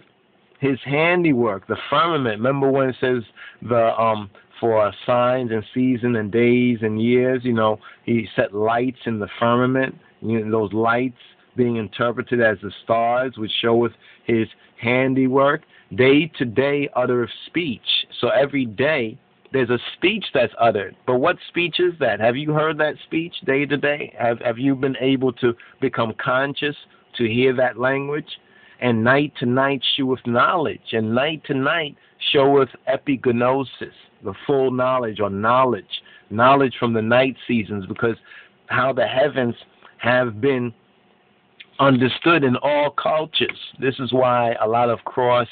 his handiwork. The firmament, remember when it says the um for signs and seasons and days and years, you know, he set lights in the firmament, you know, those lights being interpreted as the stars, which showeth his handiwork. Day to day uttereth speech. So every day there's a speech that's uttered. But what speech is that? Have you heard that speech day to day? Have have you been able to become conscious to hear that language? And night to night sheweth knowledge, and night to night showeth epignosis, the full knowledge or knowledge, knowledge from the night seasons, because how the heavens have been understood in all cultures. This is why a lot of cross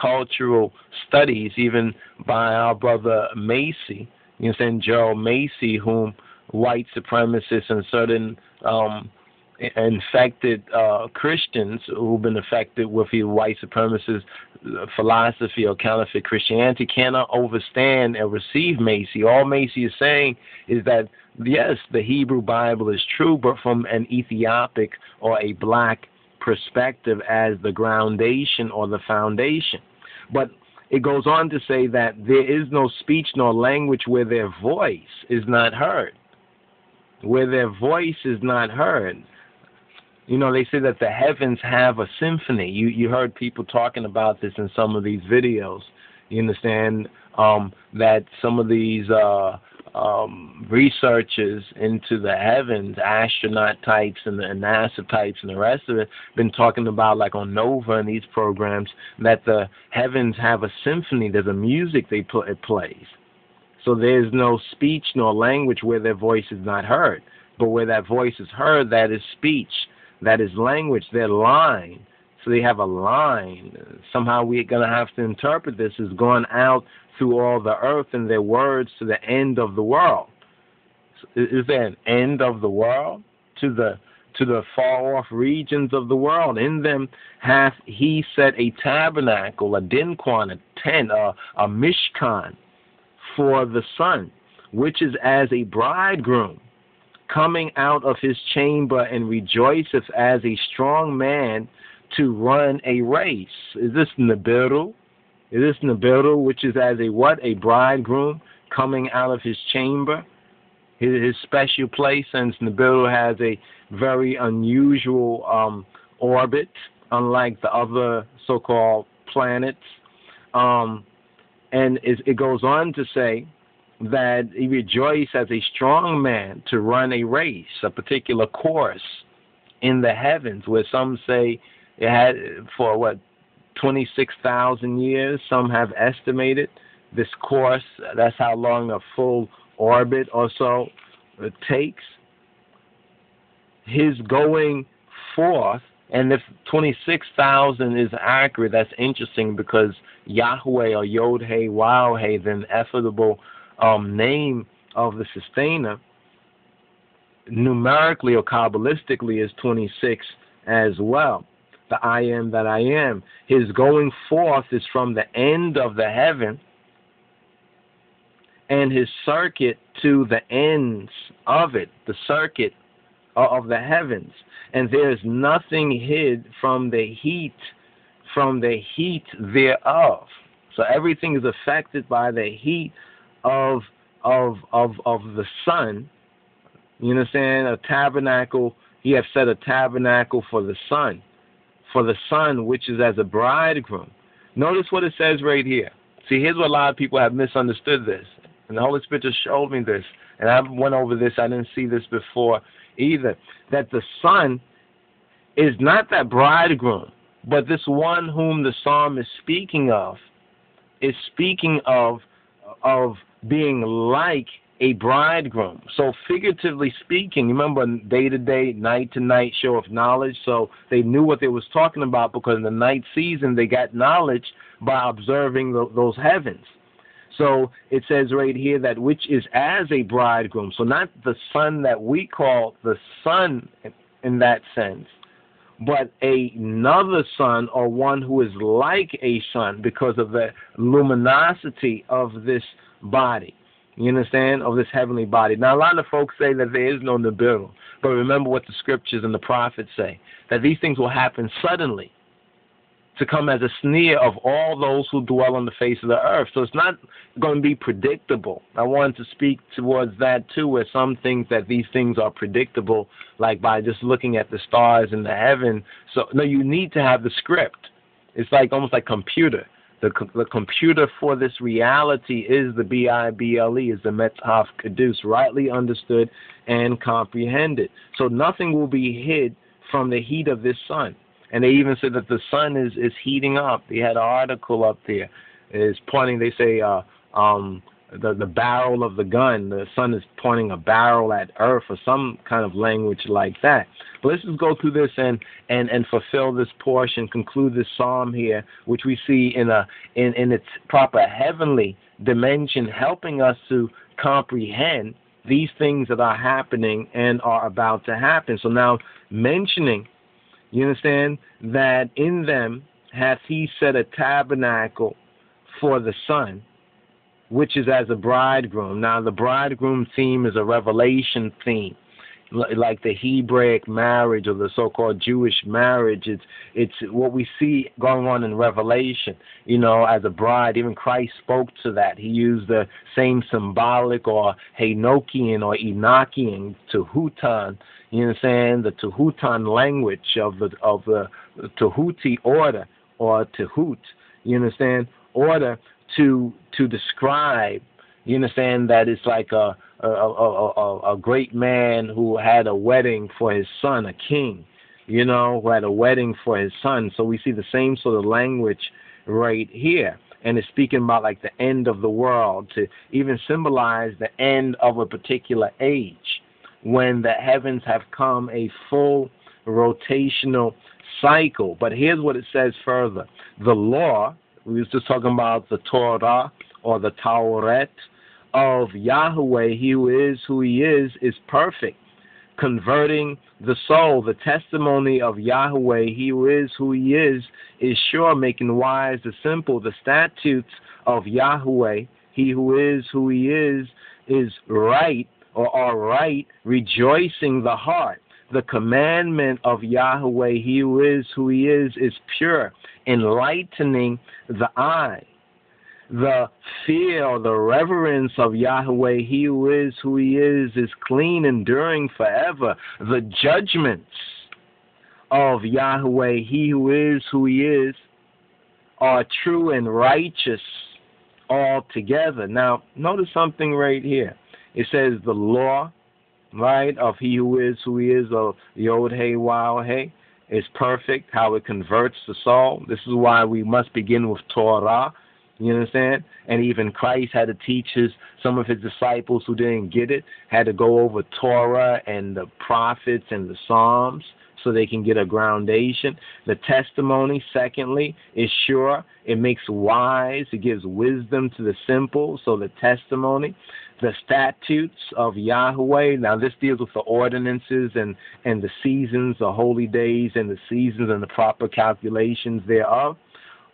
cultural studies, even by our brother Massey, you know, Gerald Massey, whom white supremacists and certain um, infected uh, Christians who've been affected with the white supremacist philosophy or counterfeit Christianity cannot overstand and receive Massey. All Massey is saying is that yes, the Hebrew Bible is true, but from an Ethiopic or a black perspective as the groundation or the foundation. But it goes on to say that there is no speech nor language where their voice is not heard. Where their voice is not heard. You know, they say that the heavens have a symphony. You you heard people talking about this in some of these videos. You understand um, that some of these uh, um, researchers into the heavens, astronaut types and the NASA types and the rest of it, been talking about like on Nova and these programs that the heavens have a symphony. There's a music they put it plays. So there's no speech nor language where their voice is not heard. But where that voice is heard, that is speech, that is language, their line. So they have a line. Somehow we're going to have to interpret this as going out through all the earth and their words to the end of the world. Is there an end of the world to the to the far off regions of the world? In them hath he set a tabernacle, a dinquan, a tent, a, a mishkan for the sun, which is as a bridegroom coming out of his chamber and rejoiceth as a strong man to run a race. Is this Nibiru? Is this Nibiru, which is as a what? A bridegroom coming out of his chamber, his, his special place, since Nibiru has a very unusual um, orbit, unlike the other so-called planets. Um, and it, it goes on to say that he rejoiced as a strong man to run a race, a particular course in the heavens, where some say it had for what 26,000 years, some have estimated, this course. That's how long a full orbit or so takes. His going forth, and if 26,000 is accurate, that's interesting because Yahweh or Yod Hey Wow Hey, the ineffable um, name of the sustainer, numerically or kabbalistically is 26 as well. The I am that I am. His going forth is from the end of the heaven and his circuit to the ends of it, the circuit of the heavens. And there is nothing hid from the heat, from the heat thereof. So everything is affected by the heat of of of of the sun. You understand? A tabernacle. He have set a tabernacle for the sun, for the sun which is as a bridegroom. Notice what it says right here. See, here's what a lot of people have misunderstood this. And the Holy Spirit just showed me this. And I went over this. I didn't see this before either. That the Son is not that bridegroom, but this one whom the psalm is speaking of is speaking of of being like a bridegroom. So figuratively speaking, remember day to day, night to night show of knowledge. So they knew what they was talking about because in the night season they got knowledge by observing the, those heavens. So it says right here that which is as a bridegroom. So not the sun that we call the sun in that sense, but another son or one who is like a son because of the luminosity of this body. You understand? Of this heavenly body. Now, a lot of folks say that there is no Nibiru. But remember what the scriptures and the prophets say that these things will happen suddenly to come as a sneer of all those who dwell on the face of the earth. So it's not going to be predictable. I wanted to speak towards that too, where some think that these things are predictable, like by just looking at the stars in the heaven. So no, you need to have the script. It's like almost like computer. The, the computer for this reality is the B I B L E, is the Metaf Kedus, rightly understood and comprehended. So nothing will be hid from the heat of this sun. And they even said that the sun is is heating up. They had an article up there, is pointing. They say uh, um, the the barrel of the gun. The sun is pointing a barrel at Earth, or some kind of language like that. But let's just go through this and and and fulfill this portion, conclude this psalm here, which we see in a in in its proper heavenly dimension, helping us to comprehend these things that are happening and are about to happen. So now mentioning you understand? That in them hath he set a tabernacle for the son, which is as a bridegroom. Now, the bridegroom theme is a revelation theme like the Hebraic marriage or the so-called Jewish marriage. It's it's what we see going on in Revelation. You know, as a bride, even Christ spoke to that. He used the same symbolic or Henochian or Enochian Tehutan. You understand the Tehutan language of the of the Tehuti order or Tehut. You understand order to to describe. You understand that it's like a a, a, a, a great man who had a wedding for his son, a king, you know, who had a wedding for his son. So we see the same sort of language right here. And it's speaking about like the end of the world to even symbolize the end of a particular age when the heavens have come a full rotational cycle. But here's what it says further the law, we was just talking about the Torah or the Tauret of Yahweh, he who is who he is, is perfect, converting the soul. The testimony of Yahweh, he who is who he is, is sure, making wise the simple. The statutes of Yahweh, he who is who he is, is right or are right, rejoicing the heart. The commandment of Yahweh, he who is who he is, is pure, enlightening the eye the fear, the reverence of Yahweh, He who is who He is, is clean, enduring forever. The judgments of Yahweh, He who is who He is, are true and righteous altogether. Now, notice something right here. It says the law, right, of He who is who He is, of Yod Hey Wow Hey, is perfect, how it converts the soul. This is why we must begin with Torah You understand? And even Christ had to teach his some of his disciples who didn't get it had to go over Torah and the prophets and the Psalms so they can get a groundation. The testimony, secondly, is sure. It makes wise. It gives wisdom to the simple. So the testimony. The statutes of Yahweh. Now this deals with the ordinances and, and the seasons, the holy days and the seasons and the proper calculations thereof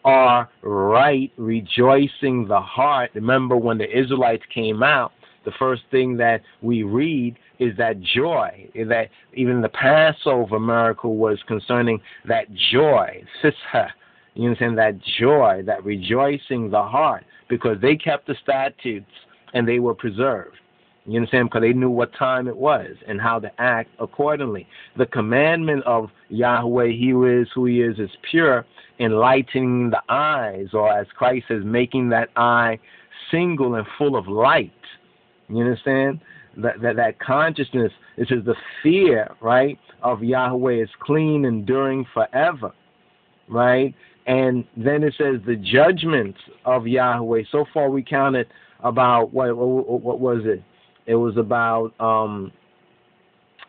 are right, rejoicing the heart. Remember when the Israelites came out, the first thing that we read is that joy, that even the Passover miracle was concerning that joy, sisha. You understand that joy, that rejoicing the heart, because they kept the statutes and they were preserved. You understand? Because they knew what time it was and how to act accordingly. The commandment of Yahweh, He is who He is, is pure, enlightening the eyes, or as Christ says, making that eye single and full of light. You understand? That, that, that consciousness, it is the fear, right, of Yahweh is clean, enduring forever, right? And then it says the judgments of Yahweh. So far we counted about, what, what, what was it? It was about um,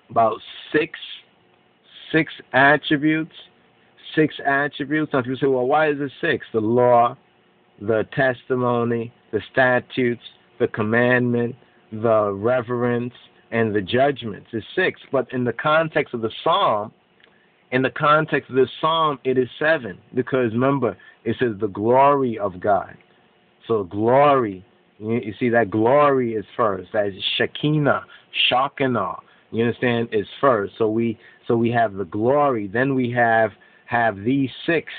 about six six attributes. Six attributes. Some people say, well, why is it six? The law, the testimony, the statutes, the commandment, the reverence, and the judgments. It's six. But in the context of the psalm, in the context of this psalm, it is seven. Because remember, it says the glory of God. So glory you, see, that glory is first. That Shekinah, Shekinah. You understand? Is first. So we so we have the glory. Then we have have these six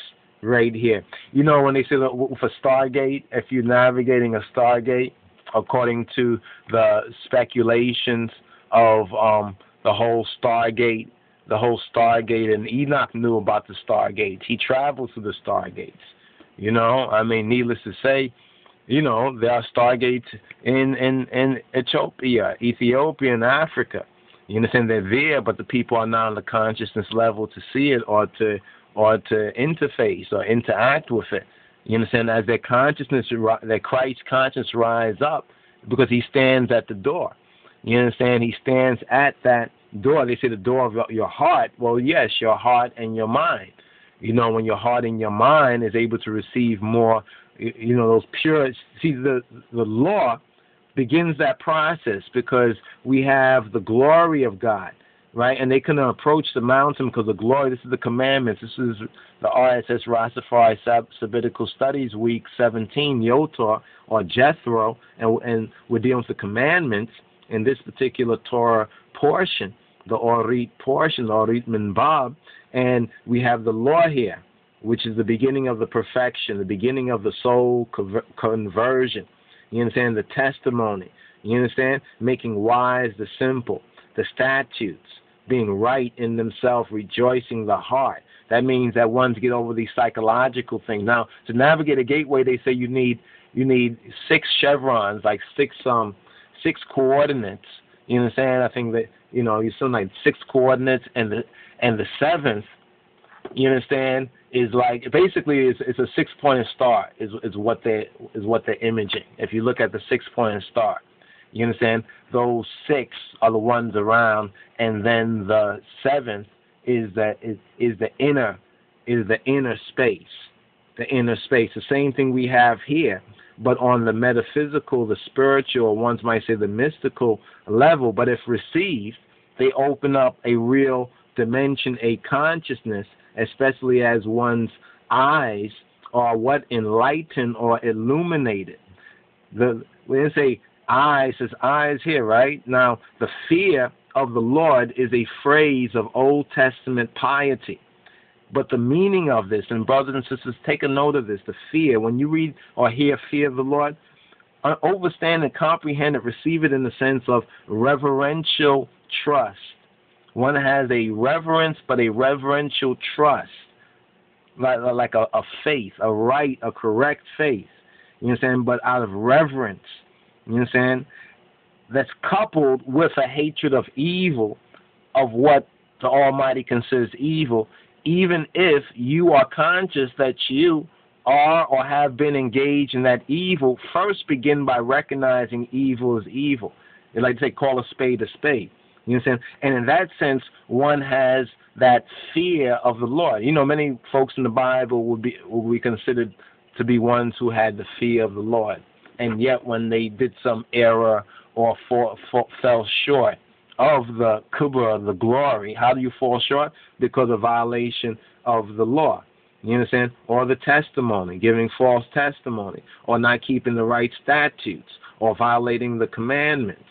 right here. You know when they say that for Stargate, if you're navigating a Stargate, according to the speculations of um, the whole Stargate, the whole Stargate, and Enoch knew about the Stargates. He traveled through the Stargates. You know, I mean, needless to say, you know, there are stargates in in in Ethiopia, Ethiopia, and Africa. You understand? They're there, but the people are not on the consciousness level to see it or to or to interface or interact with it. You understand? As their consciousness, their Christ consciousness rise up, because He stands at the door. You understand? He stands at that door. They say the door of your heart. Well, yes, your heart and your mind. You know, when your heart and your mind is able to receive more you know those pure see the the law begins that process because we have the glory of God, right? And they can approach the mountain because the glory. This is the commandments. This is the RSS Rastafari Sabbatical Studies Week 17, Yotor or Jethro, and, and we're dealing with the commandments in this particular Torah portion, the Orit portion, the Orit Minbab, and we have the law here which is the beginning of the perfection, the beginning of the soul conversion. You understand? The testimony. You understand? Making wise the simple. The statutes. Being right in themselves, rejoicing the heart. That means that one's get over these psychological things. Now, to navigate a gateway, they say you need you need six chevrons, like six um six coordinates. You understand? I think that you know you're still like six coordinates, and the and the seventh, you understand, is like basically it's, it's a six pointed star is is what they is what they're imaging. If you look at the six pointed star, you understand those six are the ones around, and then the seventh is the is, is the inner is the inner space, the inner space. The same thing we have here, but on the metaphysical, the spiritual, ones might say the mystical level. But if received, they open up a real dimension, a consciousness especially as one's eyes are what enlighten or illuminated. The when say eyes, says eyes here, right? Now the fear of the Lord is a phrase of Old Testament piety. But the meaning of this, and brothers and sisters, take a note of this the fear. When you read or hear fear of the Lord, understand and comprehend it, receive it in the sense of reverential trust one has a reverence, but a reverential trust, like, like a, a faith, a right, a correct faith. You understand? But out of reverence, you understand? That's coupled with a hatred of evil, of what the Almighty considers evil, even if you are conscious that you are or have been engaged in that evil first begin by recognizing evil as evil. They like to say, call a spade a spade. You understand? And in that sense, one has that fear of the Lord. You know, many folks in the Bible would be would be considered to be ones who had the fear of the Lord, and yet when they did some error or fell short of the kebra, the glory, how do you fall short? Because of violation of the law. You understand? Or the testimony, giving false testimony, or not keeping the right statutes, or violating the commandments.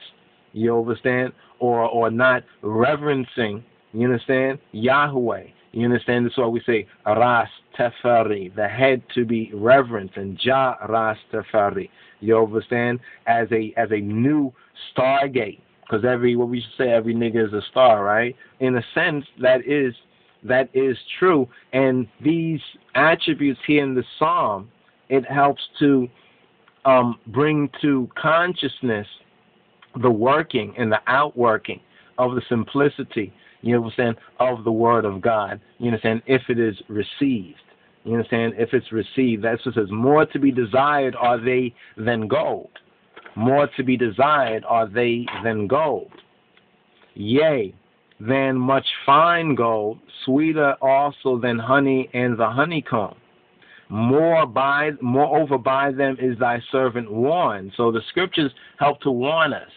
You understand? Or or not reverencing, you understand, Yahweh. You understand? That's why we say Ras Teferi, the head to be reverenced, and Jah Ras Teferi. You understand? As a as a new stargate, because every what we should say, every nigga is a star, right? In a sense, that is that is true. And these attributes here in the psalm, it helps to um, bring to consciousness the working and the outworking of the simplicity, you understand, of the word of God. You know, understand, if it is received. You know, understand, if it's received. That's what says, more to be desired are they than gold. More to be desired are they than gold. Yea, than much fine gold, sweeter also than honey and the honeycomb. More by moreover by them is thy servant warned. So the scriptures help to warn us.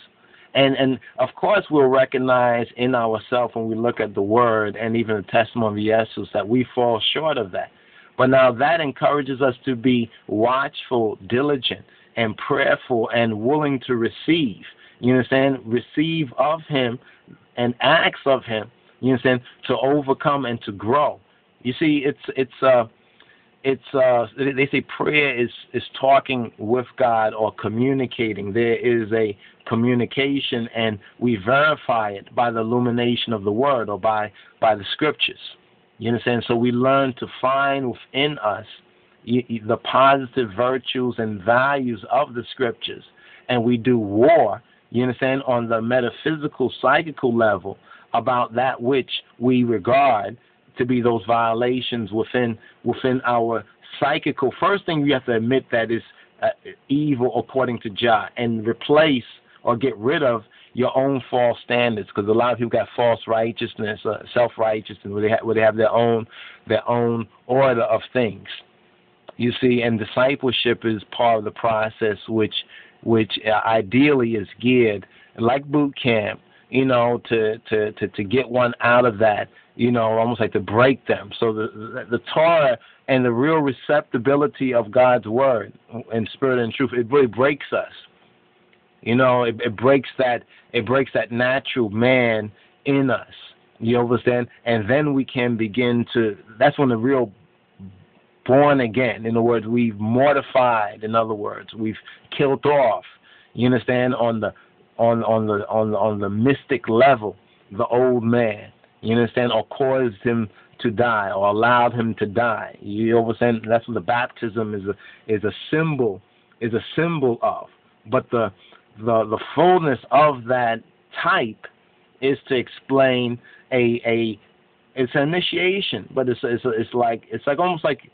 And and of course we'll recognize in ourselves when we look at the word and even the testimony of Jesus that we fall short of that. But now that encourages us to be watchful, diligent, and prayerful and willing to receive. You understand? Receive of him and acts of him, you understand, to overcome and to grow. You see, it's it's uh it's uh they say prayer is is talking with God or communicating. There is a communication and we verify it by the illumination of the word or by by the scriptures. You understand? So we learn to find within us the positive virtues and values of the scriptures and we do war you understand, on the metaphysical, psychical level about that which we regard to be those violations within within our psychical. First thing we have to admit that is uh, evil according to Jah, and replace or get rid of your own false standards, because a lot of people got false righteousness, uh, self righteousness, where they ha- where they have their own their own order of things. You see, and discipleship is part of the process, which which uh, ideally is geared like boot camp, you know, to, to, to, to get one out of that, you know, almost like to break them. So the, the, the Torah and the real receptibility of God's word and spirit and truth, it really breaks us. You know, it, it breaks that it breaks that natural man in us. You understand? And then we can begin to that's when the real born again. In other words, we've mortified. In other words, we've killed off. You understand on the on on the on on the mystic level, the old man. You understand, or caused him to die, or allowed him to die. You understand? That's what the baptism is a is a symbol is a symbol of. But the the the fullness of that type is to explain a a it's an initiation, but it's it's it's like it's like almost like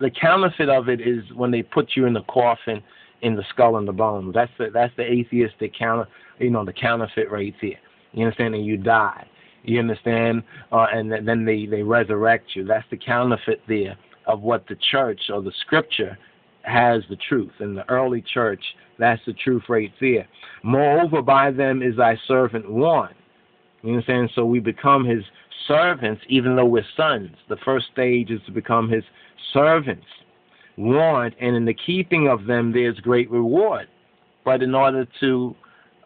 the counterfeit of it is when they put you in the coffin in the skull and the bones. That's the that's the atheistic counter you know, the counterfeit right there. You understand? And you die. You understand? Uh, and then they, they resurrect you. That's the counterfeit there of what the church or the scripture has the truth. In the early church, that's the truth right there. Moreover, by them is thy servant one. You understand? So we become his servants even though we're sons. The first stage is to become his servants, warned, and in the keeping of them there's great reward. But in order to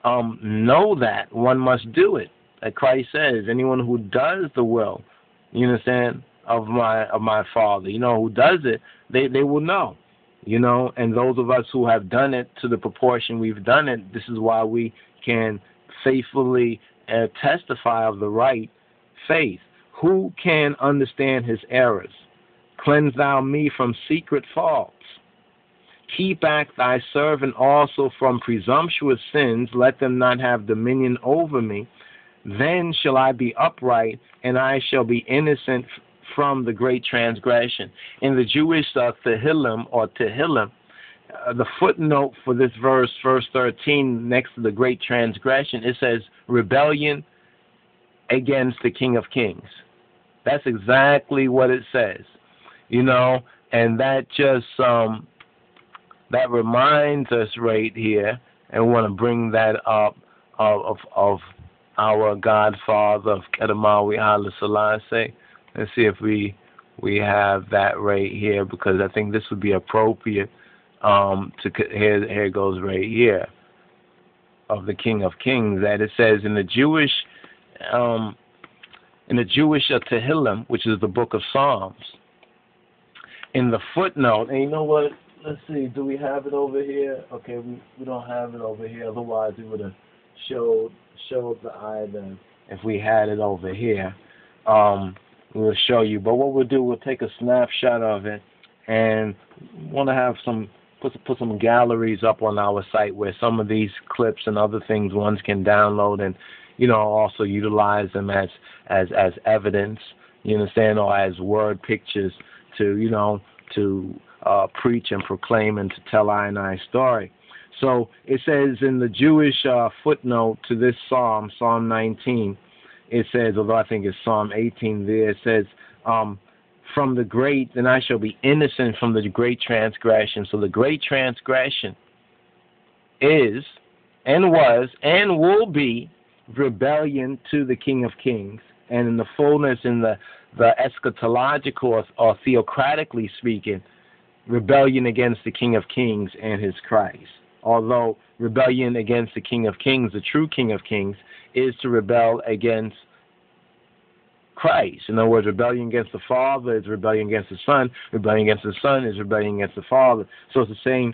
um, know that, one must do it. Like Christ says, anyone who does the will, you understand, of my of my Father, you know, who does it, they they will know, you know. And those of us who have done it to the proportion we've done it, this is why we can faithfully uh, testify of the right faith. Who can understand his errors? Cleanse thou me from secret faults. Keep back thy servant also from presumptuous sins, let them not have dominion over me. Then shall I be upright, and I shall be innocent from the great transgression. In the Jewish uh, Tehillim or Tehillim, uh, the footnote for this verse, verse 13, next to the great transgression, it says rebellion against the King of Kings. That's exactly what it says, you know, and that just um, that reminds us right here, and we want to bring that up of of, of our Godfather of Kedemawi Haile Selassie. Let's see if we we have that right here because I think this would be appropriate. Um, to here here goes right here of the King of Kings that it says in the Jewish um, in the Jewish Tehillim, which is the book of Psalms. In the footnote, and you know what? Let's see, do we have it over here? Okay, we, we don't have it over here. Otherwise, we would have showed showed the either if we had it over here. Um, we'll show you. But what we'll do, we'll take a snapshot of it and want to have some put put some galleries up on our site where some of these clips and other things ones can download and you know also utilize them as as as evidence. You understand, or as word pictures to you know to uh, preach and proclaim and to tell I and I story. So it says in the Jewish uh, footnote to this psalm, Psalm 19, it says, although I think it's Psalm 18 there, it says, um, from the great, then I shall be innocent from the great transgression. So the great transgression is and was and will be rebellion to the King of Kings. And in the fullness, in the, the eschatological or, or theocratically speaking, rebellion against the King of Kings and his Christ although rebellion against the King of Kings, the true King of Kings, is to rebel against Christ. In other words, rebellion against the Father is rebellion against the Son. Rebellion against the Son is rebellion against the Father. So it's the same